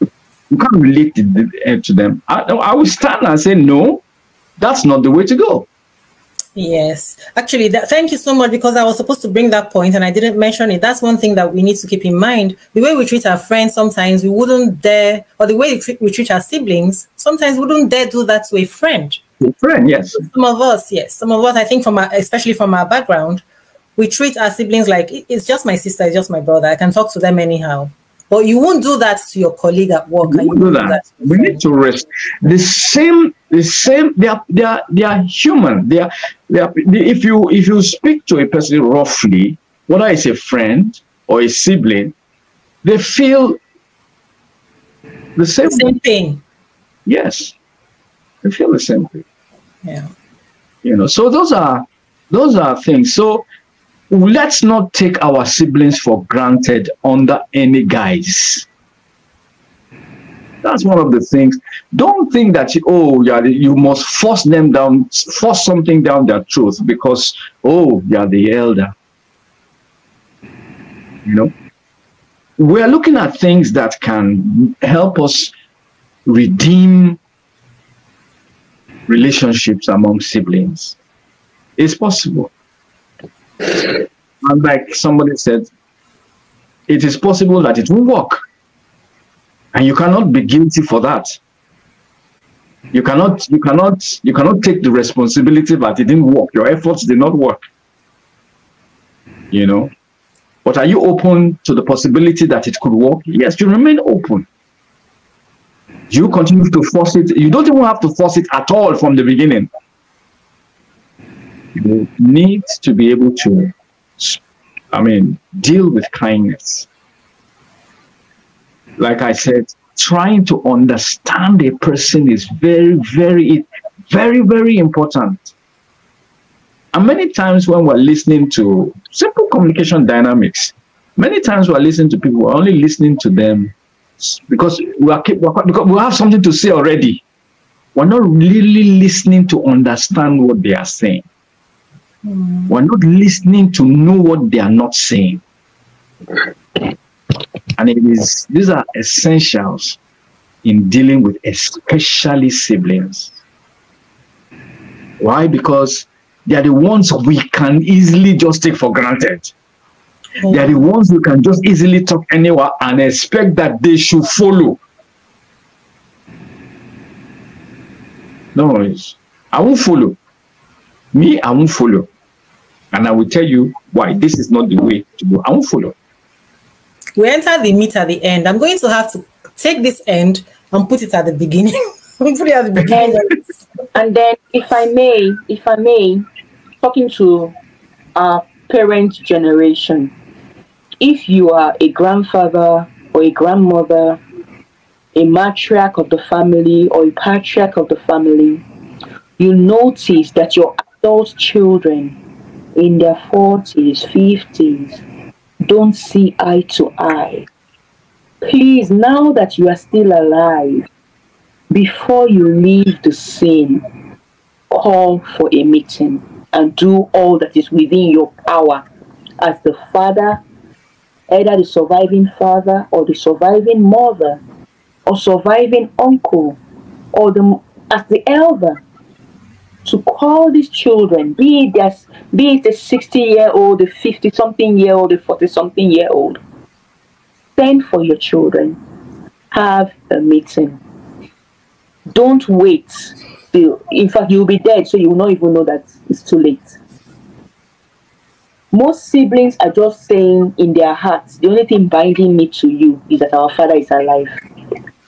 You can't relate to eh, them. I, I will stand and say, no, that's not the way to go. Yes, actually, that, thank you so much because I was supposed to bring that point and I didn't mention it. That's one thing that we need to keep in mind. The way we treat our friends, sometimes we wouldn't dare, or the way we treat, we treat our siblings, sometimes we wouldn't dare do that to a friend. A friend, yes. Some of us, yes. Some of us, I think, from our, especially from our background, we treat our siblings like it's just my sister, it's just my brother. I can talk to them anyhow. But you won't do that to your colleague at work. We, do that. do that we need to rest. The same, the same. They are, they are, they are human. They are, they are. If you, if you speak to a person roughly, whether it's a friend or a sibling, they feel the same, the same thing. Yes, they feel the same thing. Yeah. You know, so those are those are things. So let's not take our siblings for granted under any guise. That's one of the things. Don't think that oh yeah you must force them down, force something down their truth because oh you're the elder. You know, we are looking at things that can help us redeem relationships among siblings. It's possible. And like somebody said, it is possible that it will work. And you cannot be guilty for that. You cannot, you cannot, you cannot take the responsibility that it didn't work. Your efforts did not work. You know. But are you open to the possibility that it could work? Yes, you remain open. You continue to force it. You don't even have to force it at all from the beginning you need to be able to, I mean, deal with kindness. Like I said, trying to understand a person is very, very, very, very important. And many times when we're listening to simple communication dynamics, many times we're listening to people, we're only listening to them because we are because we have something to say already. We're not really listening to understand what they are saying. Mm. We're not listening to know what they are not saying. And it is these are essentials in dealing with especially siblings. Why? Because they are the ones we can easily just take for granted. They are the ones we can just easily talk anywhere and expect that they should follow. No worries. I won't follow. Me, I won't follow. And I will tell you why this is not the way to go. I won't follow. we enter the meat at the end. I'm going to have to take this end and put it at the beginning. *laughs* put it at the beginning. And, and then, if I may, if I may, talking to our parent generation, if you are a grandfather or a grandmother, a matriarch of the family or a patriarch of the family, you notice that your adult children in their 40s, 50s don't see eye to eye. Please, now that you are still alive, before you leave the scene, call for a meeting and do all that is within your power as the father, either the surviving father or the surviving mother or surviving uncle or the as the elder to call these children, be it as be it a 60 year old, a 50 something year old, a 40 something year old, send for your children. Have a meeting. Don't wait in fact you'll be dead, so you will not even know that it's too late. Most siblings are just saying in their hearts, the only thing binding me to you is that our father is alive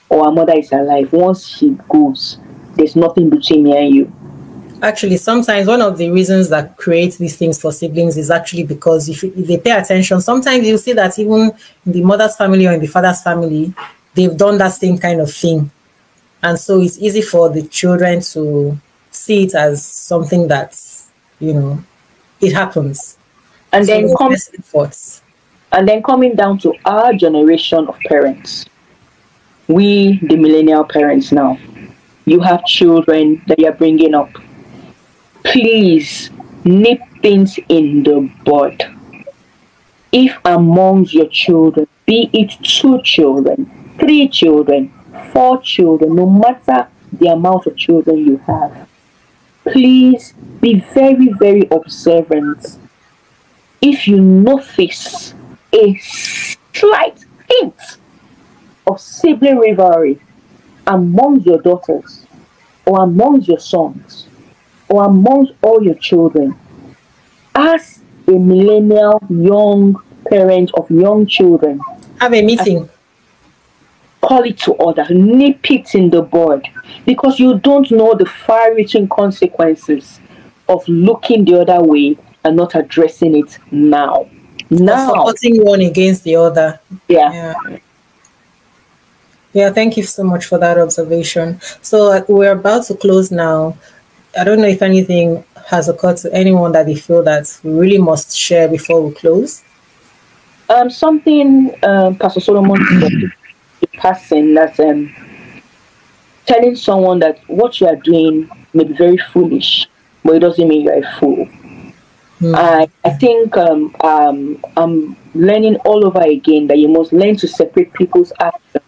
or our mother is alive. Once she goes, there's nothing between me and you actually sometimes one of the reasons that creates these things for siblings is actually because if, if they pay attention sometimes you'll see that even in the mother's family or in the father's family they've done that same kind of thing. And so it's easy for the children to see it as something that you know it happens. And so then com- and then coming down to our generation of parents we the millennial parents now you have children that you're bringing up please nip things in the bud. If amongst your children, be it two children, three children, four children, no matter the amount of children you have, please be very, very observant. If you notice a slight hint of sibling rivalry amongst your daughters or amongst your sons, or amongst all your children, as a millennial young parent of young children, have a meeting. Call it to order, nip it in the bud, because you don't know the far-reaching consequences of looking the other way and not addressing it now. Now, supporting one against the other. Yeah. yeah. Yeah, thank you so much for that observation. So uh, we're about to close now. I don't know if anything has occurred to anyone that they feel that we really must share before we close. Um, something um, Pastor Solomon said, person that's um, telling someone that what you are doing may be very foolish, but it doesn't mean you're a fool. Mm. I, I think um, um, I'm learning all over again that you must learn to separate people's actions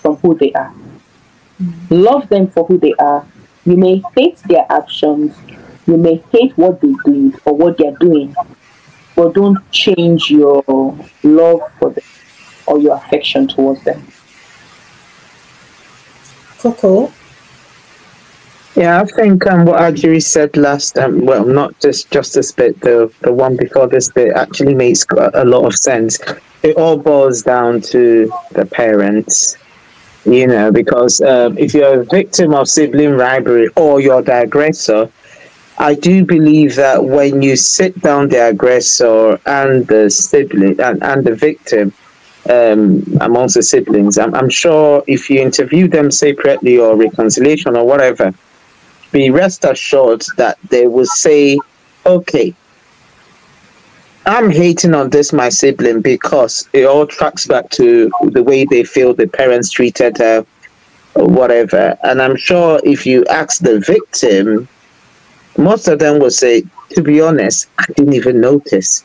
from who they are. Mm. Love them for who they are, you may hate their actions, you may hate what they do or what they're doing, but don't change your love for them or your affection towards them. Coco? Yeah, I think um, what Ajiri said last, um, well, not just just this bit, the the one before this bit actually makes a lot of sense. It all boils down to the parents you know, because um, if you're a victim of sibling rivalry or you're the aggressor, I do believe that when you sit down the aggressor and the sibling and, and the victim um, amongst the siblings, I'm, I'm sure if you interview them separately or reconciliation or whatever, be rest assured that they will say, okay, I'm hating on this my sibling because it all tracks back to the way they feel the parents treated her or whatever. And I'm sure if you ask the victim, most of them will say, to be honest, I didn't even notice.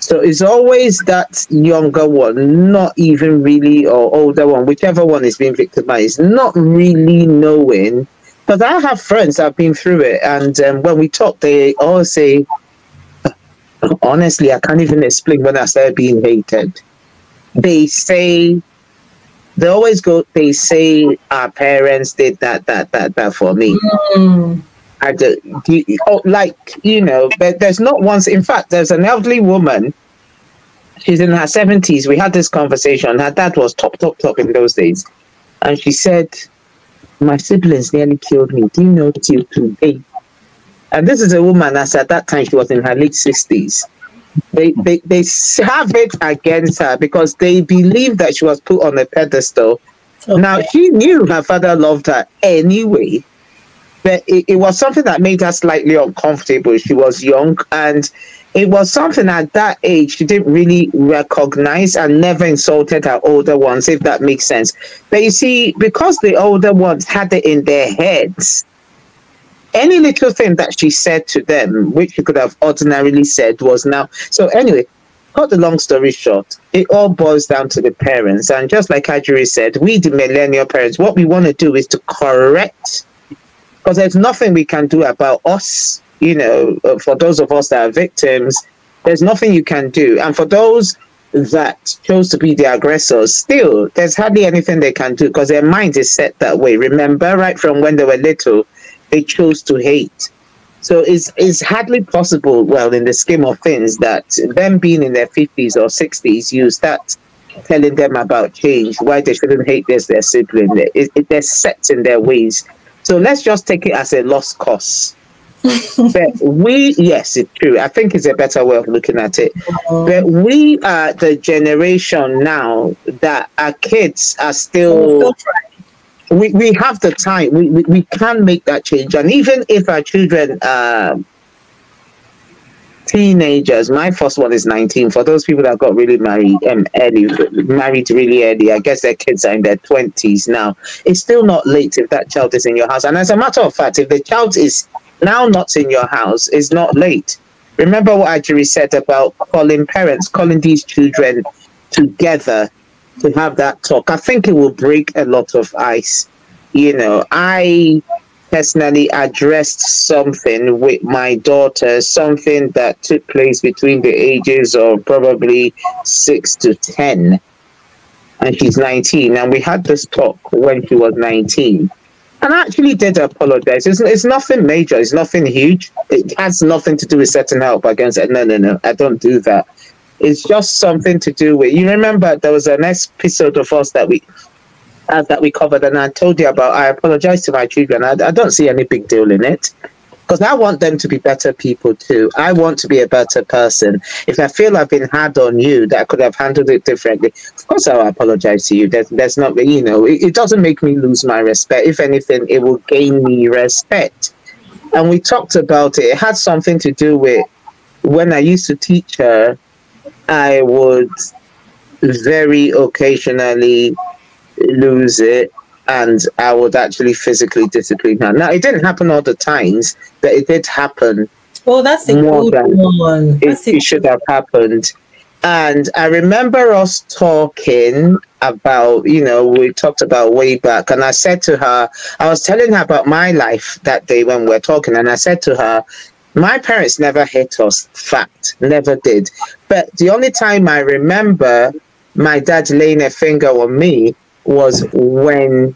So it's always that younger one, not even really, or older one, whichever one is being victimized, not really knowing. But I have friends that have been through it, and um, when we talk, they all say, honestly, I can't even explain when I started being hated. They say, they always go, they say our parents did that, that, that, that for me. Mm. I do, oh, like, you know, but there's not once, in fact, there's an elderly woman she's in her seventies. We had this conversation. Her dad was top, top, top in those days, and she said, "My siblings nearly killed me. Do you know till today?" And this is a woman as at that time she was in her late sixties. They, they they have it against her because they believe that she was put on a pedestal. Okay. Now she knew her father loved her anyway, but it, it was something that made her slightly uncomfortable. She was young and it was something at that age she didn't really recognize and never insulted her older ones, if that makes sense. But you see, because the older ones had it in their heads, any little thing that she said to them, which she could have ordinarily said, was now. So, anyway, cut the long story short, it all boils down to the parents. And just like Ajiri said, we, the millennial parents, what we want to do is to correct, because there's nothing we can do about us you know, uh, for those of us that are victims, there's nothing you can do. And for those that chose to be the aggressors, still, there's hardly anything they can do because their mind is set that way. Remember, right from when they were little, they chose to hate. So it's, it's hardly possible, well, in the scheme of things, that them being in their 50s or 60s, you start telling them about change, why they shouldn't hate this, their sibling. It, it, they're set in their ways. So let's just take it as a lost cause *laughs* but we, yes, it's true. I think it's a better way of looking at it. But we are the generation now that our kids are still. We, we have the time. We, we, we can make that change. And even if our children are teenagers, my first one is 19. For those people that got really married um, early, married really early, I guess their kids are in their 20s now. It's still not late if that child is in your house. And as a matter of fact, if the child is now not in your house it's not late. Remember what Ajiri said about calling parents, calling these children together to have that talk. I think it will break a lot of ice. You know, I personally addressed something with my daughter, something that took place between the ages of probably six to 10. And she's 19. And we had this talk when she was 19 and I actually did apologize. It's, it's nothing major. It's nothing huge. It has nothing to do with setting help against it. No, no, no. I don't do that. It's just something to do with. You remember there was an episode of us that we uh, that we covered, and I told you about. I apologize to my children. I, I don't see any big deal in it because I want them to be better people too. I want to be a better person. If I feel I've been hard on you, that I could have handled it differently, of course I'll apologize to you. There's, there's not, you know, it, it doesn't make me lose my respect. If anything, it will gain me respect. And we talked about it. It had something to do with when I used to teach her, I would very occasionally lose it and I would actually physically discipline her. Now, it didn't happen all the times, but it did happen. Oh, that's a more good one. It, it should have happened. And I remember us talking about, you know, we talked about way back, and I said to her, I was telling her about my life that day when we were talking, and I said to her, my parents never hit us, fact, never did. But the only time I remember my dad laying a finger on me was when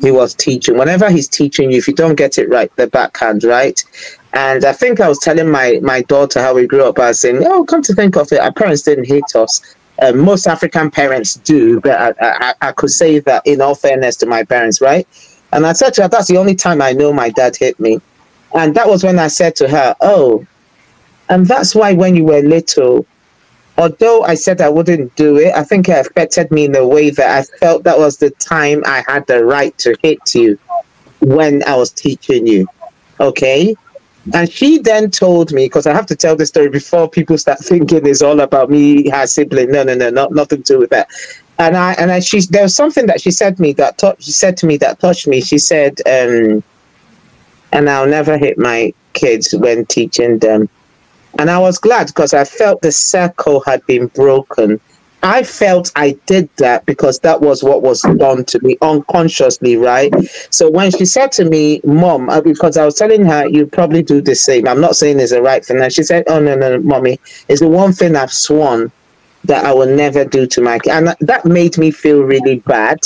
he was teaching. Whenever he's teaching you, if you don't get it right, the backhand, right? And I think I was telling my my daughter how we grew up. I was saying, "Oh, come to think of it, our parents didn't hit us. Uh, most African parents do, but I, I, I could say that in all fairness to my parents, right?" And I said to her, "That's the only time I know my dad hit me." And that was when I said to her, "Oh, and that's why when you were little, although I said I wouldn't do it, I think it affected me in a way that I felt that was the time I had the right to hit you when I was teaching you. Okay. And she then told me, because I have to tell this story before people start thinking it's all about me, her sibling. No, no, no, not nothing to do with that. And I and I, she there was something that she said me that taught, she said to me that touched me. She said, um, and I'll never hit my kids when teaching them and I was glad because I felt the circle had been broken. I felt I did that because that was what was done to me unconsciously, right? So when she said to me, Mom, uh, because I was telling her, you probably do the same. I'm not saying it's the right thing. And she said, Oh, no, no, Mommy, it's the one thing I've sworn that I will never do to my kid. And that made me feel really bad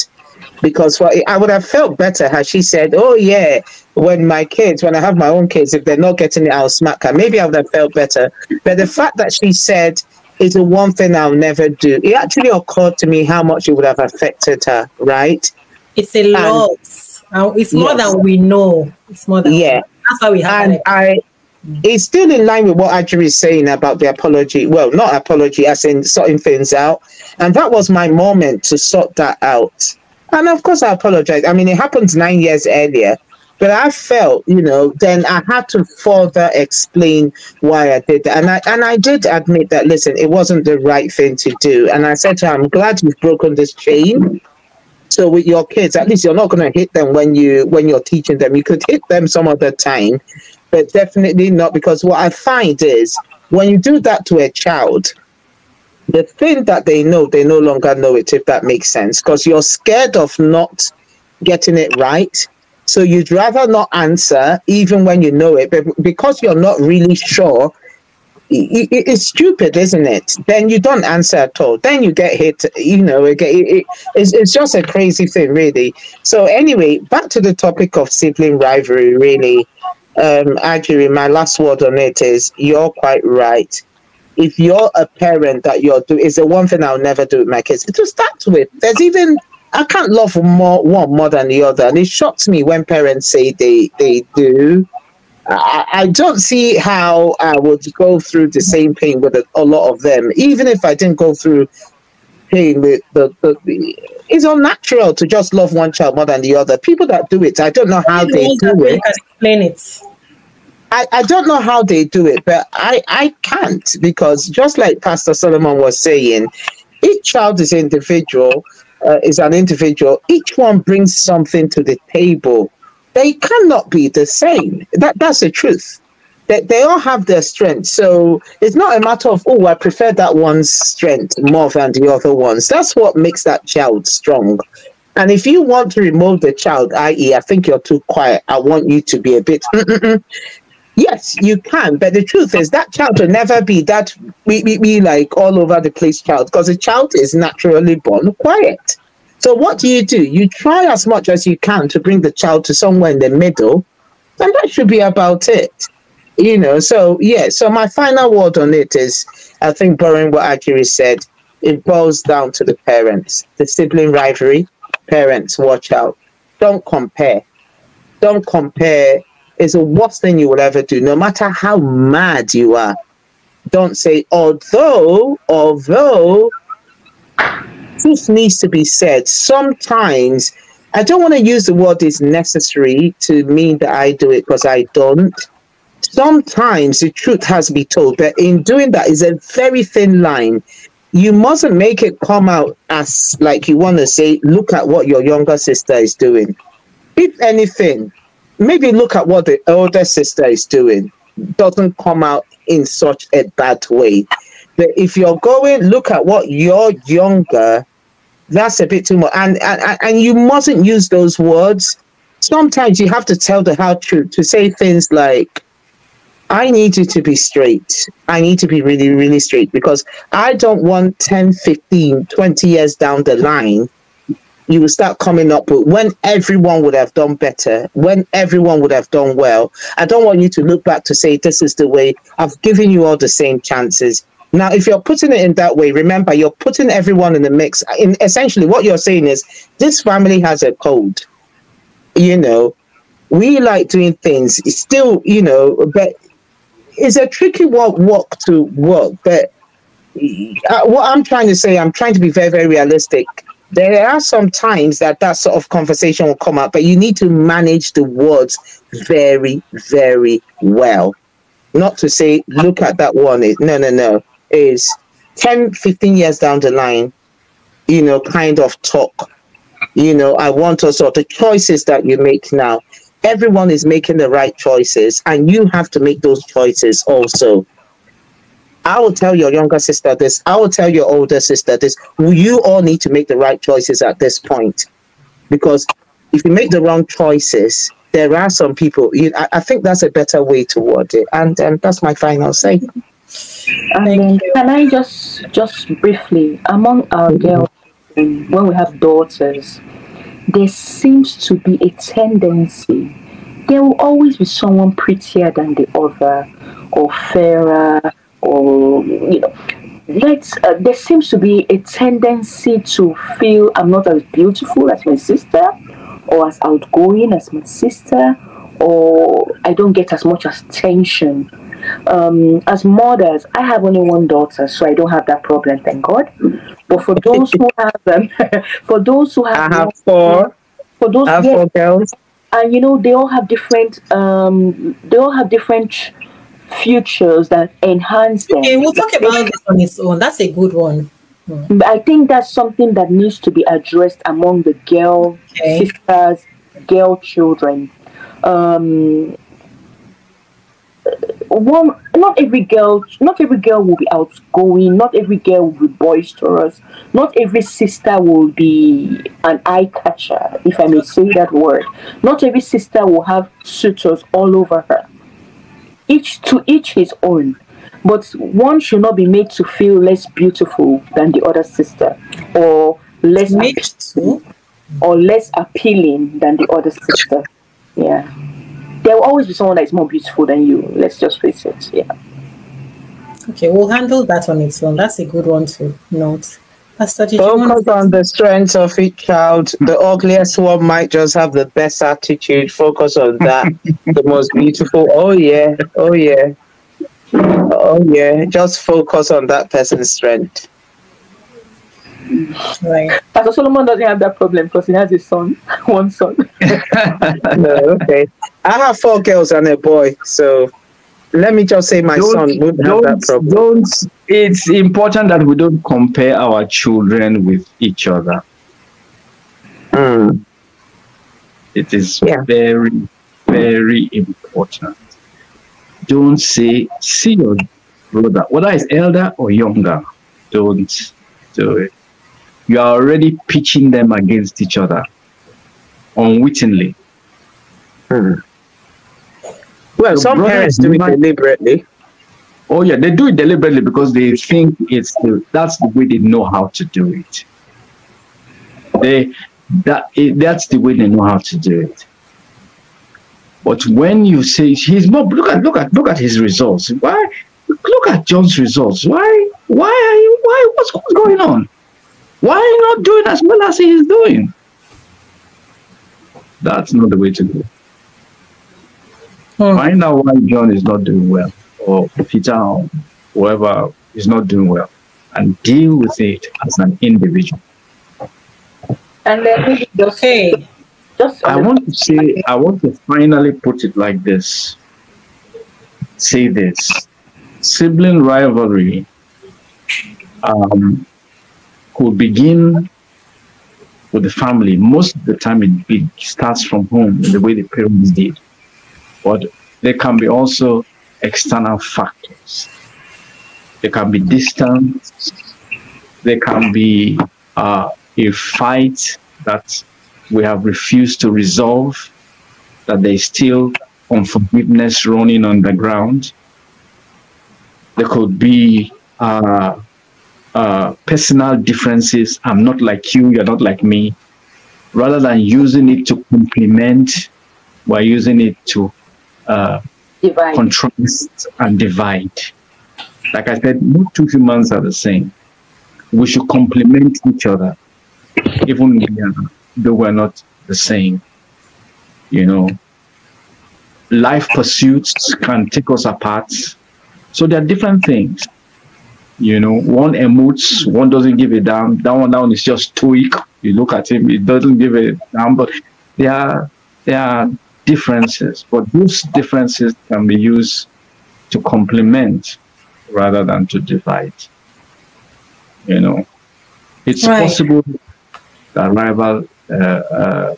because for, I would have felt better had she said, "Oh yeah, when my kids, when I have my own kids, if they're not getting it, I'll smack her." Maybe I would have felt better. But the fact that she said, it's the one thing I'll never do. It actually occurred to me how much it would have affected her, right? It's a lot. And it's more yes. than we know. It's more than yeah. That's why we have. And I, it's still in line with what Ajiri is saying about the apology. Well, not apology, as in sorting things out. And that was my moment to sort that out. And of course, I apologize. I mean, it happened nine years earlier, but I felt, you know, then I had to further explain why I did that. And I and I did admit that. Listen, it wasn't the right thing to do. And I said to her, "I'm glad you've broken this chain." So with your kids, at least you're not going to hit them when you when you're teaching them. You could hit them some other time, but definitely not because what I find is when you do that to a child, the thing that they know, they no longer know it. If that makes sense, because you're scared of not getting it right. So you'd rather not answer even when you know it, but because you're not really sure, it's stupid, isn't it? Then you don't answer at all. Then you get hit. You know, it, it, it's, it's just a crazy thing, really. So anyway, back to the topic of sibling rivalry. Really, um, actually, my last word on it is you're quite right. If you're a parent that you're doing, is the one thing I'll never do with my kids. To start with, there's even I can't love more one more than the other, and it shocks me when parents say they they do. I, I don't see how I would go through the same pain with a, a lot of them, even if I didn't go through pain with the, the, the, it's unnatural to just love one child more than the other. People that do it, I don't know how they do it. Explain it. I, I don't know how they do it, but I, I can't because just like Pastor Solomon was saying, each child is individual, uh, is an individual. Each one brings something to the table they cannot be the same. That that's the truth. They, they all have their strengths. So it's not a matter of, oh, I prefer that one's strength more than the other one's. That's what makes that child strong. And if you want to remove the child, i.e., I think you're too quiet, I want you to be a bit, *laughs* yes, you can. But the truth is that child will never be that, we, we, we like all over the place child because a child is naturally born quiet. So what do you do? You try as much as you can to bring the child to somewhere in the middle, and that should be about it. You know, so yeah, so my final word on it is I think borrowing what Ajiri said, it boils down to the parents. The sibling rivalry, parents, watch out. Don't compare. Don't compare is the worst thing you will ever do, no matter how mad you are. Don't say, although, although truth needs to be said. Sometimes I don't want to use the word is necessary to mean that I do it because I don't. Sometimes the truth has to be told, but in doing that is a very thin line. You mustn't make it come out as like you want to say, look at what your younger sister is doing. If anything, maybe look at what the older sister is doing. Doesn't come out in such a bad way. But if you're going, look at what your younger that's a bit too much. And, and and you mustn't use those words. Sometimes you have to tell the hard truth to say things like, I need you to be straight. I need to be really, really straight because I don't want 10, 15, 20 years down the line, you will start coming up with when everyone would have done better, when everyone would have done well. I don't want you to look back to say, This is the way I've given you all the same chances. Now, if you're putting it in that way, remember you're putting everyone in the mix. In essentially, what you're saying is this family has a code. You know, we like doing things. It's still, you know, but it's a tricky walk, walk to work. But uh, what I'm trying to say, I'm trying to be very, very realistic. There are some times that that sort of conversation will come up, but you need to manage the words very, very well. Not to say, look at that one. No, no, no is 10, 15 years down the line, you know, kind of talk. You know, I want us all the choices that you make now. Everyone is making the right choices, and you have to make those choices also. I will tell your younger sister this. I will tell your older sister this. You all need to make the right choices at this point, because if you make the wrong choices, there are some people. You, I, I think that's a better way toward it, and um, that's my final say. And can I just just briefly among our girls when we have daughters, there seems to be a tendency. There will always be someone prettier than the other, or fairer, or you know, let's uh, there seems to be a tendency to feel I'm not as beautiful as my sister or as outgoing as my sister or I don't get as much attention. Um, as mothers, I have only one daughter, so I don't have that problem, thank God. But for those who *laughs* have them, *laughs* for those who have, I have four. For those, I have yes, four girls. and you know they all have different, um, they all have different futures that enhance them. Okay, we'll talk about this on its own. That's a good one. But I think that's something that needs to be addressed among the girl Okay. sisters, girl children. Um, one, not every girl, not every girl will be outgoing. Not every girl will be boisterous. Not every sister will be an eye catcher, if I may say that word. Not every sister will have suitors all over her. Each to each his own. But one should not be made to feel less beautiful than the other sister, or less or less appealing than the other sister. Yeah. There will always be someone that is more beautiful than you. Let's just face it. Yeah. Okay, we'll handle that on its own. That's a good one to note. Pastor, did you Focus on the strengths of each child. The ugliest one might just have the best attitude. Focus on that. *laughs* the most beautiful. Oh yeah. Oh yeah. Oh yeah. Just focus on that person's strength. right? Pastor Solomon doesn't have that problem because he has a son, *laughs* one son. *laughs* No, okay. I have four girls and a boy, so let me just say my son don't, wouldn't have that problem. don't, it's important that we don't compare our children with each other. Mm. It is Yeah. very, very important. Don't say, see your brother, whether it's elder or younger, don't do it. You are already pitching them against each other unwittingly. Mm. Well, Your some parents do it deliberately. Oh yeah, they do it deliberately because they think it's the, that's the way they know how to do it. They that it, that's the way they know how to do it. But when you say he's more, look at look at look at his results. Why look at John's results? Why why are you why what's, what's going on? Why are you not doing as well as he is doing? That's not the way to go. Hmm. Find out why John is not doing well, or Peter, or whoever is not doing well, and deal with it as an individual. And then maybe just, Okay. just I want to say, I want to finally put it like this. Say this sibling rivalry um, could begin with the family. Most of the time, it starts from home, in the way the parents did. But there can be also external factors. There can be distance. There can be uh, a fight that we have refused to resolve, that there is still unforgiveness running on the ground. There could be uh, uh, personal differences. I'm not like you, you're not like me. Rather than using it to complement, we're using it to uh, contrast and divide. Like I said, no two humans are the same. We should complement each other, even we are- though we're not the same. You know, life pursuits can take us apart. So there are different things. You know, one emotes, one doesn't give a damn. That one, that one is just stoic. You look at him, he doesn't give a damn. But there are there are differences, but those differences can be used to complement rather than to divide. You know, it's Right. possible that rival uh, uh,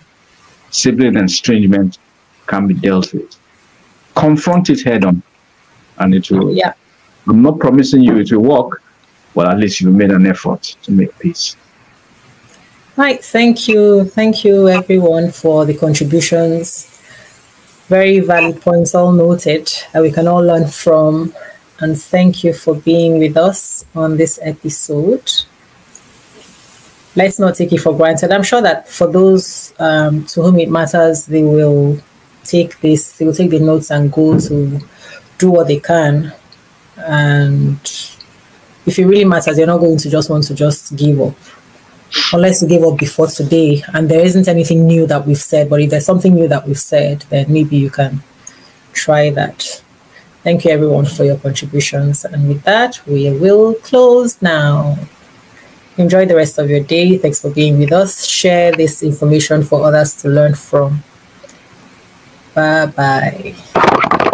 sibling estrangement can be dealt with. Confront it head on, and it will. Yeah. I'm not promising you it will work, but at least you've made an effort to make peace. Right. Thank you. Thank you, everyone, for the contributions. Very valid points, all noted, that we can all learn from. And thank you for being with us on this episode. Let's not take it for granted. I'm sure that for those um, to whom it matters, they will take this, they will take the notes and go to do what they can and if it really matters, you're not going to just want to just give up. Unless you gave up before today and there isn't anything new that we've said, but if there's something new that we've said, then maybe you can try that. Thank you everyone for your contributions. And with that, we will close now. Enjoy the rest of your day. Thanks for being with us. Share this information for others to learn from. Bye bye.